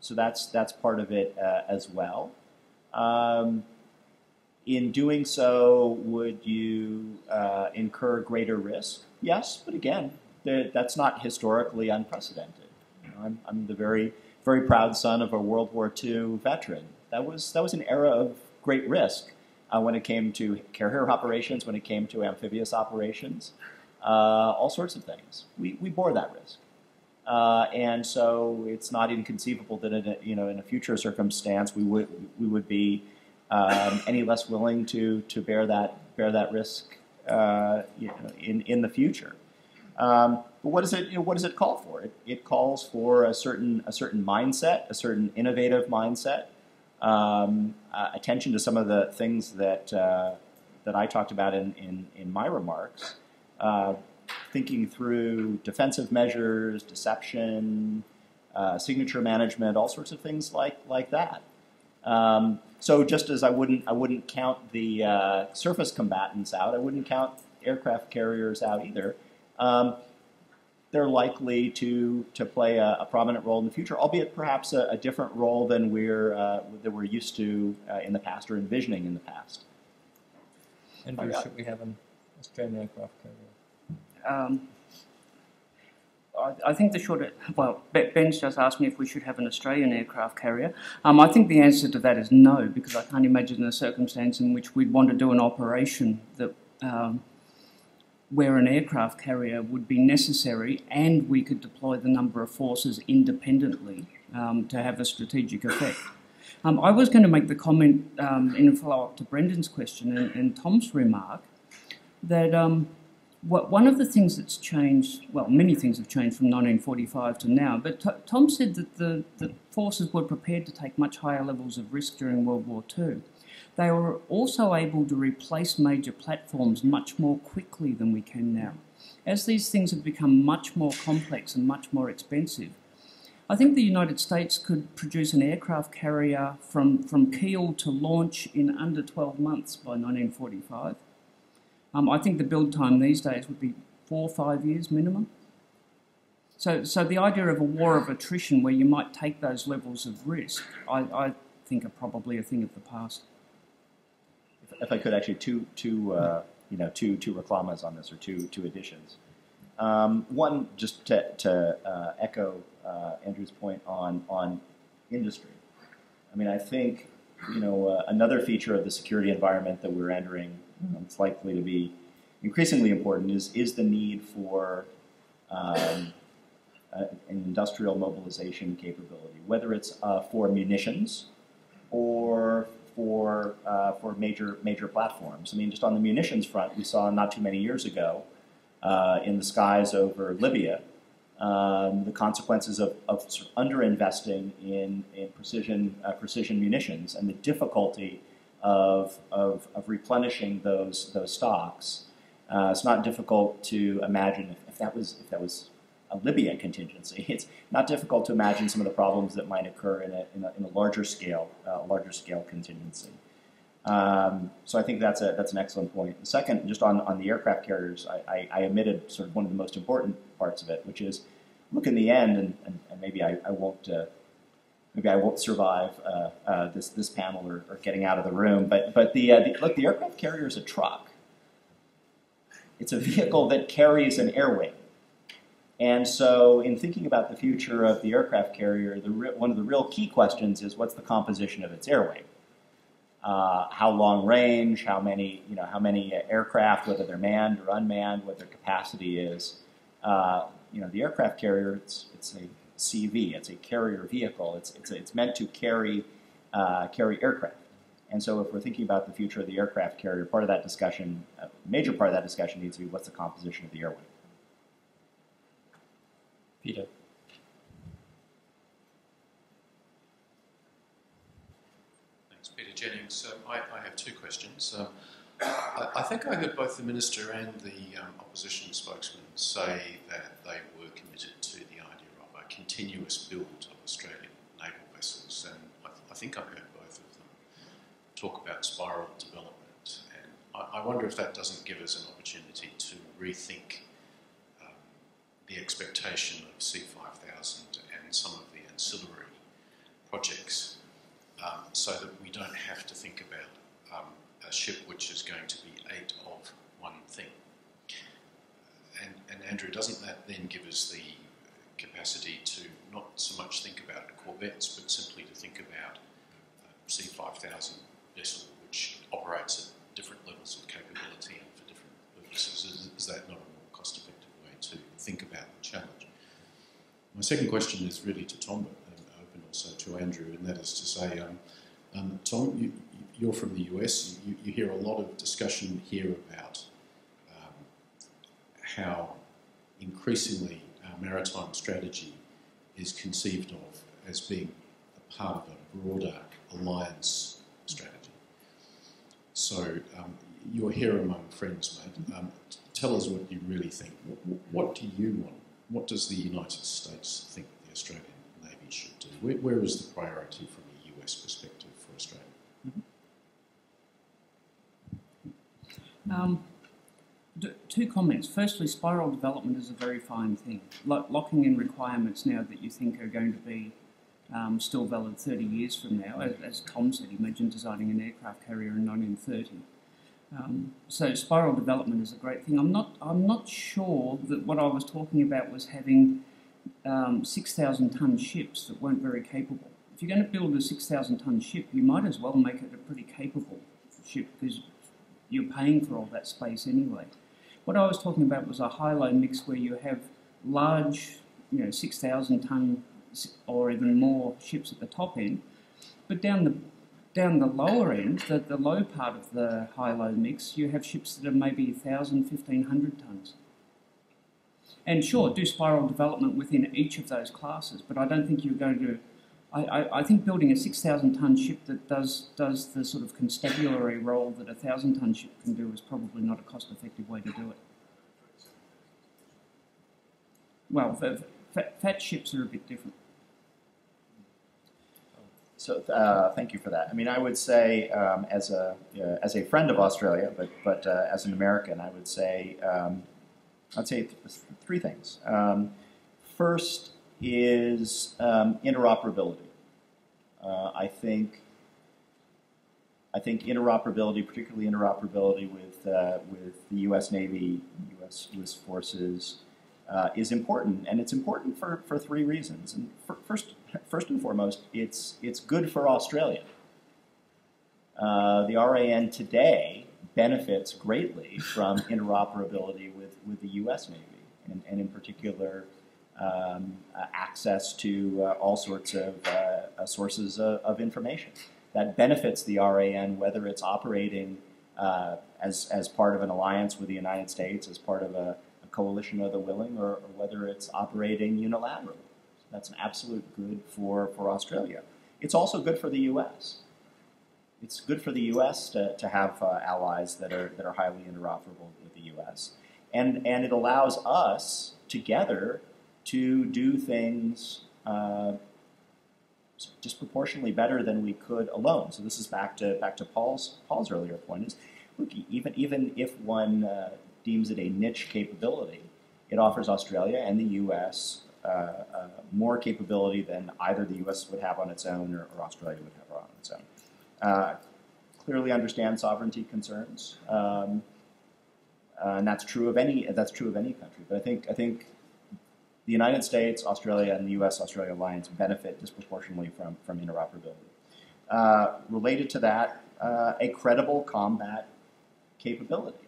so that's that's part of it uh, as well. Um, in doing so, would you uh, incur greater risk? Yes, but again, that's not historically unprecedented. You know, I'm, I'm, the very, very proud son of a World War II veteran. That was, that was an era of great risk uh, when it came to carrier operations, when it came to amphibious operations, uh, all sorts of things. We, we bore that risk. Uh, and so it's not inconceivable that in a, you know, in a future circumstance we would, we would be um, any less willing to to bear that bear that risk uh, you know, in in the future. Um, but what does it you know, what does it call for? It, it calls for a certain a certain mindset, a certain innovative mindset, um, uh, attention to some of the things that uh, that I talked about in in, in my remarks, uh, thinking through defensive measures, deception. uh, signature management, all sorts of things like like that. Um, so just as I wouldn't I wouldn't count the uh, surface combatants out, I wouldn't count aircraft carriers out either. Um, they're likely to to play a, a, prominent role in the future, albeit perhaps a, a different role than we're uh, that we're used to uh, in the past or envisioning in the past. And should we have an Australian aircraft carrier? Um, I, I, think the short, well, Ben's just asked me if we should have an Australian aircraft carrier. Um, I think the answer to that is no, because I can't imagine a circumstance in which we'd want to do an operation that um, where an aircraft carrier would be necessary and we could deploy the number of forces independently um, to have a strategic effect. Um, I was going to make the comment um, in follow up to Brendan's question and, and Tom's remark that um, what, one of the things that's changed, well, many things have changed from 1945 to now, but Tom said that the, the forces were prepared to take much higher levels of risk during World War II. They were also able to replace major platforms much more quickly than we can now. As these things have become much more complex and much more expensive, I think the United States could produce an aircraft carrier from, from keel to launch in under 12 months by 1945. Um, I think the build time these days would be four or five years minimum. So, so the idea of a war of attrition where you might take those levels of risk, I, I think are probably a thing of the past. If, I could actually two, two, uh, you know, two, two reclamas on this or two, two additions. Um, one, just to, to uh, echo uh, Andrew's point on, on industry. I mean, I think, you know, uh, another feature of the security environment that we're entering um, it's likely to be increasingly important is, is the need for um, an industrial mobilization capability, whether it's uh, for munitions or for, uh, for major, major platforms. I mean, just on the munitions front, we saw not too many years ago uh, in the skies over Libya um, the consequences of, of sort of underinvesting in, in precision, uh, precision munitions and the difficulty of, of, of replenishing those, those stocks. Uh, it's not difficult to imagine if, if, that was, if that was a Libya contingency. It's not difficult to imagine some of the problems that might occur in a, in a, in a larger scale, uh, larger scale contingency. Um, so I think that's a that's an excellent point. The second, just on, on the aircraft carriers, I, I, I, omitted sort of one of the most important parts of it, which is look in the end, and, and, and maybe I, I won't uh, maybe I won't survive uh, uh, this this panel or, or, getting out of the room. But but the, uh, the, look, the aircraft carrier is a truck. It's a vehicle that carries an air wing. And so, in thinking about the future of the aircraft carrier, the re- one of the real key questions is what's the composition of its air wing? Uh, how long range? How many you know? How many aircraft, whether they're manned or unmanned, what their capacity is? Uh, you know, the aircraft carrier, it's it's a CV. It's a carrier vehicle. It's, it's, it's meant to carry, uh, carry aircraft. And so if we're thinking about the future of the aircraft carrier, part of that discussion, a major part of that discussion needs to be what's the composition of the air wing. Peter. Thanks, Peter Jennings. Um, I, I, have two questions. Um, I, I, think I heard both the Minister and the um, opposition spokesman say that they were committed to the idea of a continuous build of Australian naval vessels, and I, th- I think I heard both of them talk about spiral development. And I, wonder if that doesn't give us an opportunity to rethink the expectation of SEA 5000 and some of the ancillary projects um, so that we don't have to think about um, a ship which is going to be eight of one thing. And, and Andrew, doesn't that then give us the capacity to not so much think about corvettes, but simply to think about a SEA 5000 vessel which operates at different levels of capability and for different purposes. Is, is that not a more cost effective way to think about the challenge? My second question is really to Tom, but open also to Andrew, and that is to say, um, um, Tom, you, are from the US, you, you, hear a lot of discussion here about um, how increasingly our maritime strategy is conceived of as being a part of a broader alliance strategy. So um, you're here among friends, mate. Um, tell us what you really think. What, what, do you want? What does the United States think the Australian Navy should do? Where, where is the priority from a US perspective for Australia? Um, d- two comments. Firstly, spiral development is a very fine thing. Lo- locking in requirements now that you think are going to be um, still valid 30 years from now, as, as Tom said, mentioned designing an aircraft carrier in 1930. Um, so spiral development is a great thing. I'm not. I'm not sure that what I was talking about was having um, 6,000 ton ships that weren't very capable. If you're going to build a 6,000 ton ship, you might as well make it a pretty capable ship because you're paying for all that space anyway. What I was talking about was a high-low mix where you have large, you know, 6,000 ton or even more ships at the top end, but down the down the lower end, the, the low part of the high-low mix, you have ships that are maybe 1,000, 1,500 tons. And sure, do spiral development within each of those classes, but I don't think you're going to. I, I, I think building a 6,000 ton ship that does, does the sort of constabulary role that a 1,000 ton ship can do is probably not a cost effective way to do it. Well, fat, fat ships are a bit different. So uh, thank you for that. I mean, I would say um, as a uh, as a friend of Australia, but but uh, as an American, I would say um, I'd say th- three things. Um, first is um, interoperability. Uh, I think I think interoperability, particularly interoperability with uh, with the U.S. Navy, U.S. U.S. forces, uh, is important, and it's important for, for three reasons. And for, first, first and foremost, it's it's good for Australia. Uh, the RAN today benefits greatly from interoperability with, with the U.S. Navy, and, and in particular, um, uh, access to uh, all sorts of uh, sources of, of, information. That benefits the RAN whether it's operating uh, as, as part of an alliance with the United States, as part of a, a coalition of the willing, or, or, whether it's operating unilaterally. That's an absolute good for, for Australia. It's also good for the U.S it's good for the U.S. to, to have uh, allies that are that are highly interoperable with the U.S. and and it allows us together to do things uh, disproportionately better than we could alone. So this is back to back to Paul's Paul's earlier point is look even even if one uh, deems it a niche capability, it offers Australia and the U.S. Uh, uh, more capability than either the U.S. would have on its own or, or Australia would have on its own uh, clearly understand sovereignty concerns, um, and that's true of any that's true of any country. But I think I think the United States, Australia, and the U.S.-Australia alliance benefit disproportionately from from interoperability. Uh, related to that, uh, a credible combat capability.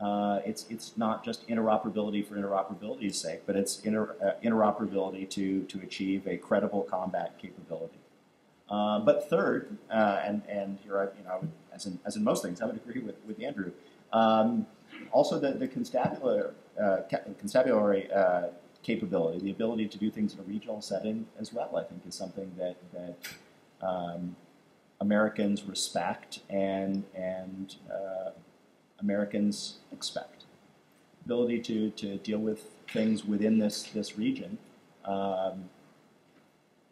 Uh, it's it's not just interoperability for interoperability's sake, but it's inter, uh, interoperability to to achieve a credible combat capability. Uh, but third, uh, and and here I, you know, as in as in most things, I would agree with with Andrew. Um, also, the the constabulary uh, constabulary uh, capability, the ability to do things in a regional setting as well, I think, is something that that um, Americans respect and and Americans expect. Ability to to deal with things within this this region. Um,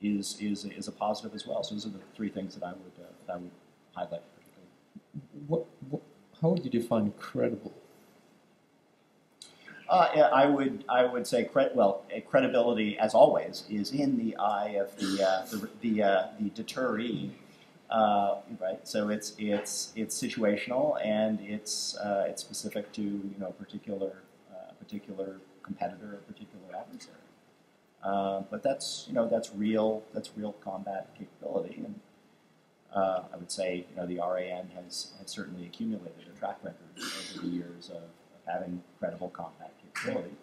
is, is, is a positive as well. So those are the three things that I would, uh, that I would highlight particularly. What, what, how would you define credible? Uh, I would I would say cred- well credibility as always is in the eye of the uh, the the, uh, the deterree, uh, right? So it's it's it's situational and it's uh, it's specific to you know particular uh, particular competitor or particular adversary. Uh, but that's you know that's real that's real combat capability, and uh, I would say you know the RAN has, has certainly accumulated a track record over the years of, of having credible combat capability.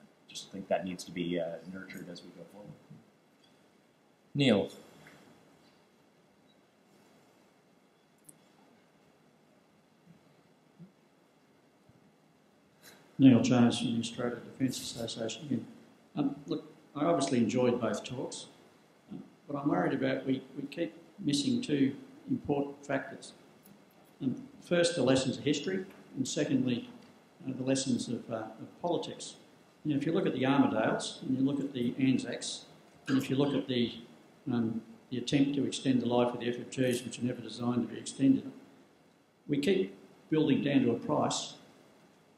I just think that needs to be uh, nurtured as we go forward. Neil. Neil James from the Australia Defence Association. Um, look, I obviously enjoyed both talks, but I'm worried about we, we keep missing two important factors. And first, the lessons of history, and secondly, uh, the lessons of, uh, of politics. You know, if you look at the Armidales, and you look at the Anzacs, and if you look at the um, the attempt to extend the life of the FFGs, which are never designed to be extended. We keep building down to a price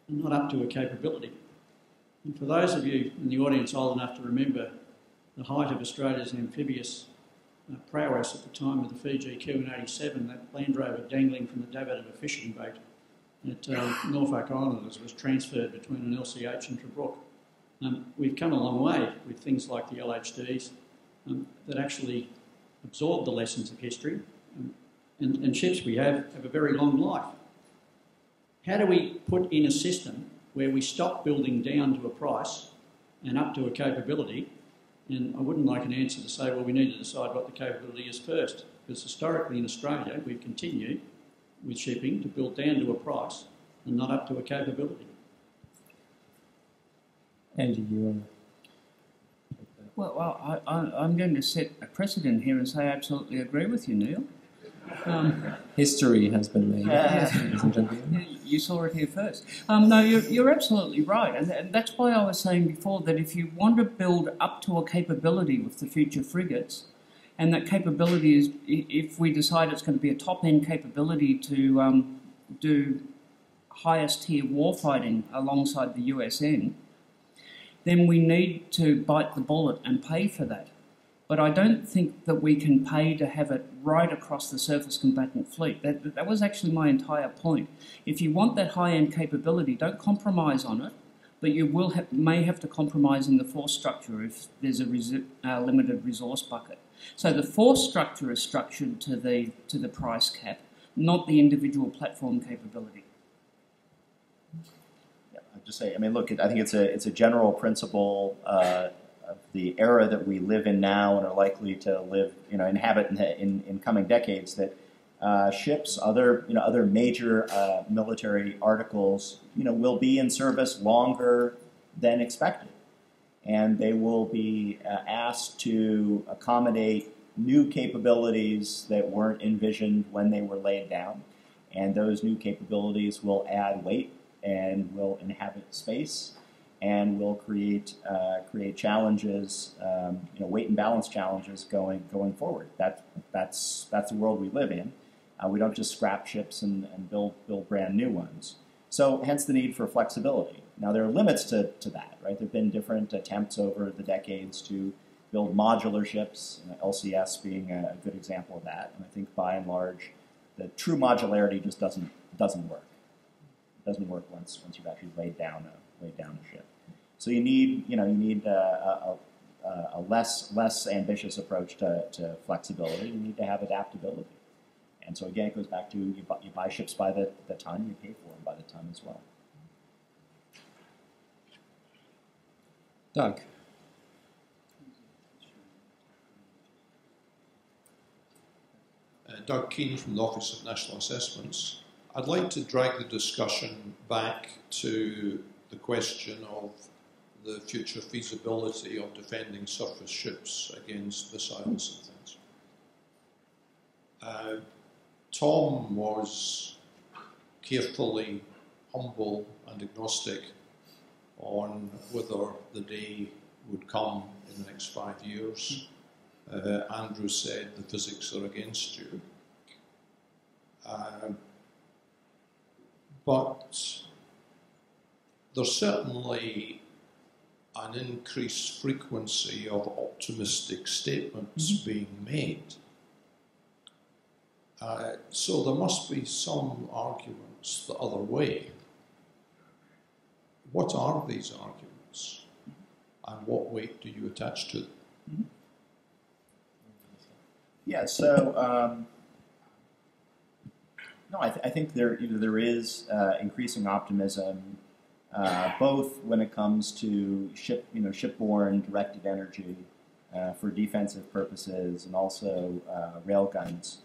and not up to a capability. And for those of you in the audience old enough to remember the height of Australia's amphibious uh, prowess at the time of the Fiji Q in 87, that Land Rover dangling from the davit of a fishing boat at uh, Norfolk Islanders was transferred between an LCH and Tobruk. Um, we've come a long way with things like the LHDs um, that actually absorb the lessons of history, um, and, and ships we have have a very long life. How do we put in a system where we stop building down to a price and up to a capability? And I wouldn't like an answer to say, well, we need to decide what the capability is first, because historically in Australia we've continued with shipping to build down to a price and not up to a capability. Andy, you want Well, well I, I, I'm going to set a precedent here and say I absolutely agree with you, Neil. Um, History has been made. gentlemen. you saw it here first. Um, no, you're, you're absolutely right. And, and that's why I was saying before that if you want to build up to a capability with the future frigates, and that capability is, if we decide it's going to be a top end capability to um, do highest tier warfighting alongside the USN, then we need to bite the bullet and pay for that. But I don't think that we can pay to have it right across the surface combatant fleet. That, that was actually my entire point. If you want that high end capability, don't compromise on it, but you will may have to compromise in the force structure if there's a resi- uh, limited resource bucket. So the force structure is structured to the, to the price cap, not the individual platform capability. Yeah, I'd just say, I mean, look, I think it's a it's a general principle uh, the era that we live in now and are likely to live, you know, inhabit in, in, in coming decades. That uh, ships, other you know, other major uh, military articles, you know, will be in service longer than expected, and they will be uh, asked to accommodate new capabilities that weren't envisioned when they were laid down, and those new capabilities will add weight and will inhabit space and will create uh, create challenges, um, you know, weight and balance challenges going going forward. That that's that's the world we live in. Uh, we don't just scrap ships and, and build build brand new ones. So hence the need for flexibility. Now there are limits to, to that, right? There have been different attempts over the decades to build modular ships, LCS being a, a good example of that. And I think by and large, the true modularity just doesn't doesn't work. It doesn't work once once you've actually laid down a laid down a ship. So you need you know you need a, a, a, a less less ambitious approach to, to flexibility. You need to have adaptability. And so again, it goes back to you buy, you buy ships by the, the ton, you pay for them by the ton as well. Doug. Uh, Doug Keane from the Office of National Assessments. I'd like to drag the discussion back to the question of the future feasibility of defending surface ships against missiles and things. Uh, Tom was carefully humble and agnostic on whether the day would come in the next five years. Uh, Andrew said the physics are against you. Uh, but there's certainly an increased frequency of optimistic statements being made. Uh, so there must be some arguments the other way. What are these arguments? And what weight do you attach to them? Yeah, so um, no, I, th- I think there you know, there is uh, increasing optimism, uh, both when it comes to ship you know shipborne directed energy uh, for defensive purposes, and also uh, rail guns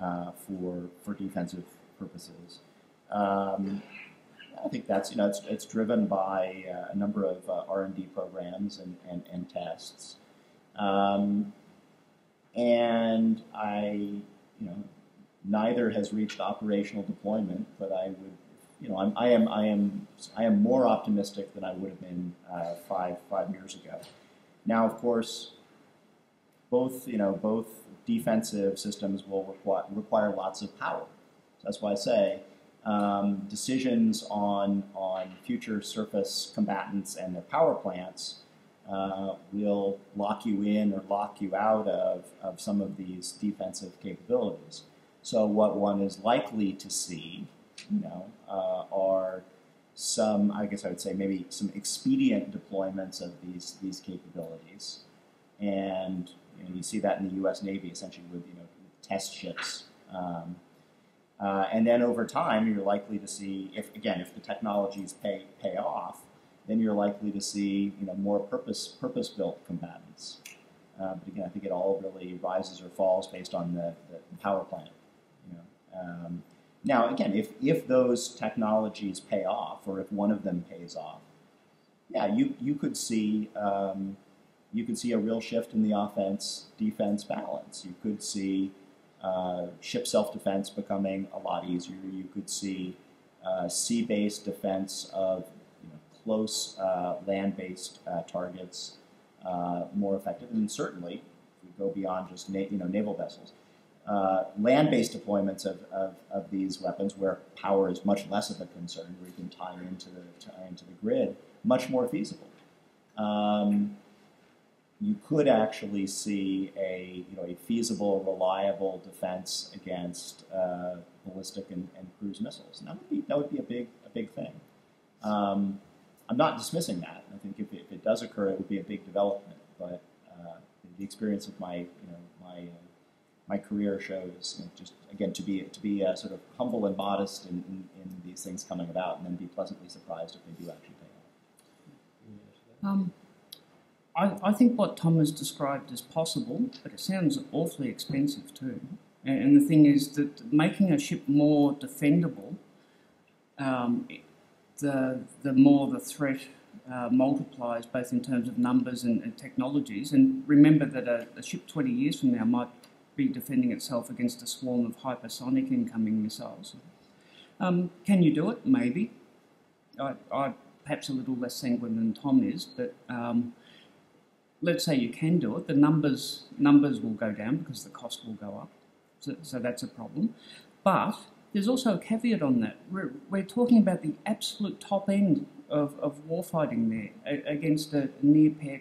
uh, for for defensive purposes. Um, I think that's you know it's, it's driven by uh, a number of R and D programs and, and, and tests. Um, and I, you know, neither has reached operational deployment, but I would, you know, I'm, I am, I am, I am more optimistic than I would have been uh, five five years ago. Now, of course, both you know both defensive systems will require require lots of power. So that's why I say um, decisions on on future surface combatants and their power plants uh, will lock you in or lock you out of, of some of these defensive capabilities. So what one is likely to see, you know, uh, are some, I guess I would say maybe some expedient deployments of these these capabilities, and you, know, you see that in the U.S. Navy essentially with you know test ships. Um, uh, and then over time, you're likely to see, if again, if the technologies pay pay off, then you're likely to see you know more purpose purpose built combatants. Uh, but again, I think it all really rises or falls based on the, the power plant. You know, um, now again, if if those technologies pay off, or if one of them pays off, yeah, you you could see. Um, you could see a real shift in the offense defense balance. You could see uh, ship self defense becoming a lot easier. You could see uh, sea based defense of close uh, land-based uh, targets uh, more effective. And certainly, if we go beyond just na- you know naval vessels, uh, land-based deployments of, of, of, these weapons, where power is much less of a concern, where you can tie into the tie into the grid, much more feasible. Um, you could actually see a you know a feasible, reliable defense against uh, ballistic and, and, cruise missiles. And that would be that would be a big a big thing. Um, I'm not dismissing that. I think if it, if it, does occur, it would be a big development. But uh, the experience of my, you know, my, uh, my career shows you know, just again to be to be uh, sort of humble and modest in, in, in, these things coming about, and then be pleasantly surprised if they do actually pay off. Um, I, I think what Tom has described is possible, but it sounds awfully expensive too. And, and the thing is that making a ship more defendable um, the, the more the threat uh, multiplies, both in terms of numbers and, and technologies. And remember that a, a, ship 20 years from now might be defending itself against a swarm of hypersonic incoming missiles. Um, can you do it? Maybe. I, I perhaps a little less sanguine than Tom is, but um, let's say you can do it. The numbers numbers will go down because the cost will go up. So, so that's a problem. But there's also a caveat on that. We're, we're talking about the absolute top end of, of warfighting there against a near peer,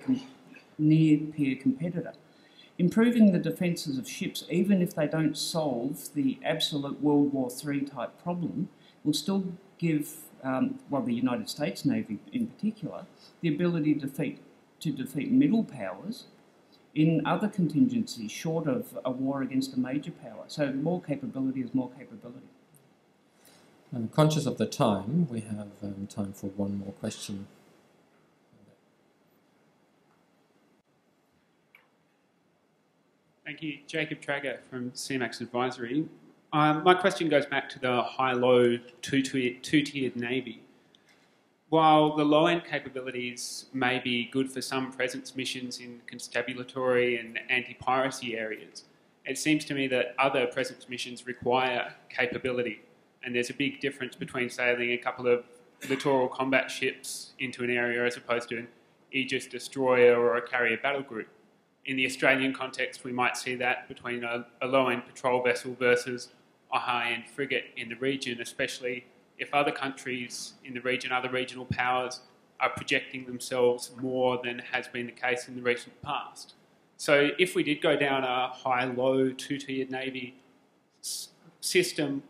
near peer competitor. Improving the defences of ships, even if they don't solve the absolute World War III type problem, will still give, um, well, the United States Navy in particular, the ability to defeat, to defeat middle powers in other contingencies short of a war against a major power. So more capability is more capability. I'm conscious of the time. We have um, time for one more question. Thank you. Jacob Trager from CMAX Advisory. Um, my question goes back to the high-low two-tiered Navy. While the low-end capabilities may be good for some presence missions in constabulary and anti-piracy areas, it seems to me that other presence missions require capability and there's a big difference between sailing a couple of littoral combat ships into an area as opposed to an Aegis destroyer or a carrier battle group. In the Australian context, we might see that between a, a low end patrol vessel versus a high end frigate in the region, especially if other countries in the region, other regional powers, are projecting themselves more than has been the case in the recent past. So, if we did go down a high low two tiered Navy s- system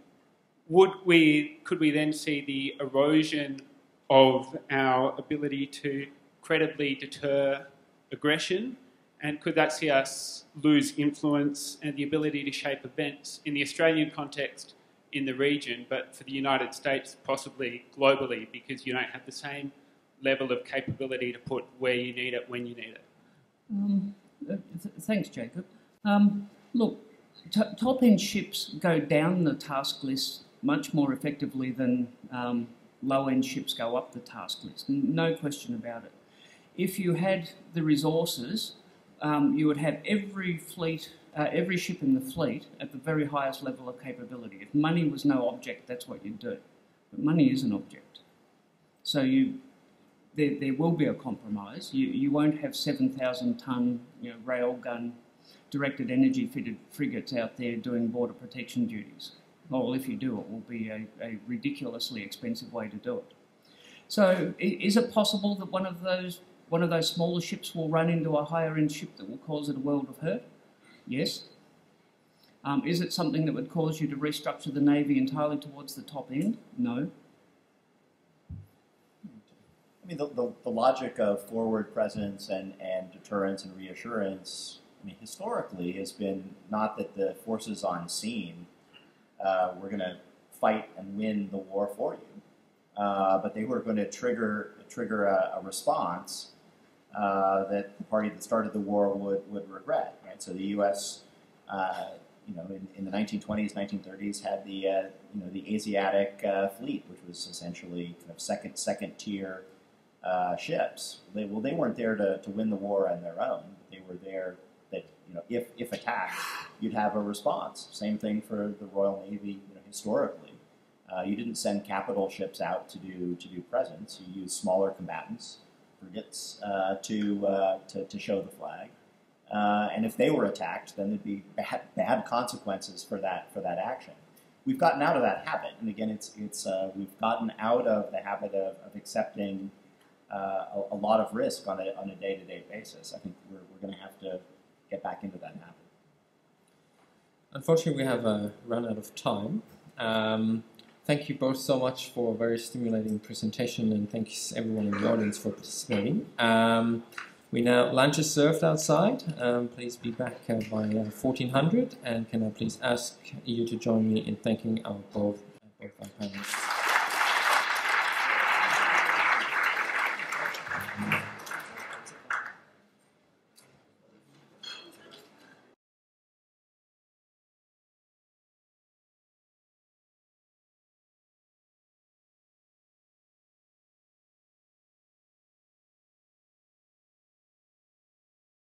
would we, could we then see the erosion of our ability to credibly deter aggression? And could that see us lose influence and the ability to shape events in the Australian context in the region, but for the United States, possibly globally, because you don't have the same level of capability to put where you need it when you need it? Um, thanks, Jacob. Um, look, top end ships go down the task list much more effectively than um, low end ships go up the task list. No question about it. If you had the resources, um, you would have every fleet, uh, every ship in the fleet at the very highest level of capability. If money was no object, that's what you'd do. But money is an object. So you, there, there will be a compromise. You, you won't have 7,000 ton you know, railgun directed energy fitted frigates out there doing border protection duties. Well, if you do, it will be a, a ridiculously expensive way to do it. So, is it possible that one of those one of those smaller ships will run into a higher end ship that will cause it a world of hurt? Yes. Um, is it something that would cause you to restructure the navy entirely towards the top end? No. I mean, the, the, the, logic of forward presence and, and deterrence and reassurance, I mean, historically has been not that the forces on scene uh, were going to fight and win the war for you, uh, but they were going to trigger trigger a, a response uh, that the party that started the war would, would regret. Right? So the U.S. Uh, you know, in, in, the 1920s, 1930s, had the uh, you know the Asiatic uh, fleet, which was essentially kind of second second tier ships. They, well, they weren't there to, to win the war on their own. They were there that, you know, if, if attacked, you'd have a response. Same thing for the Royal Navy you know, historically. Uh, you didn't send capital ships out to do, to do presence. You used smaller combatants, frigates, uh, to, uh, to, to show the flag. Uh, and if they were attacked, then there'd be bad, bad consequences for that, for that action we've gotten out of that habit. And again, it's, it's, uh, we've gotten out of the habit of, of accepting uh, a, a, lot of risk on a, on a day-to-day basis. I think we're, we're going to have to get back into that habit. Unfortunately, we have run out of time. Um, thank you both so much for a very stimulating presentation, and thanks everyone in the audience for participating. Um, we now lunch is served outside. Um, please be back uh, by uh, 1400, and can I please ask you to join me in thanking our both, both our panelists.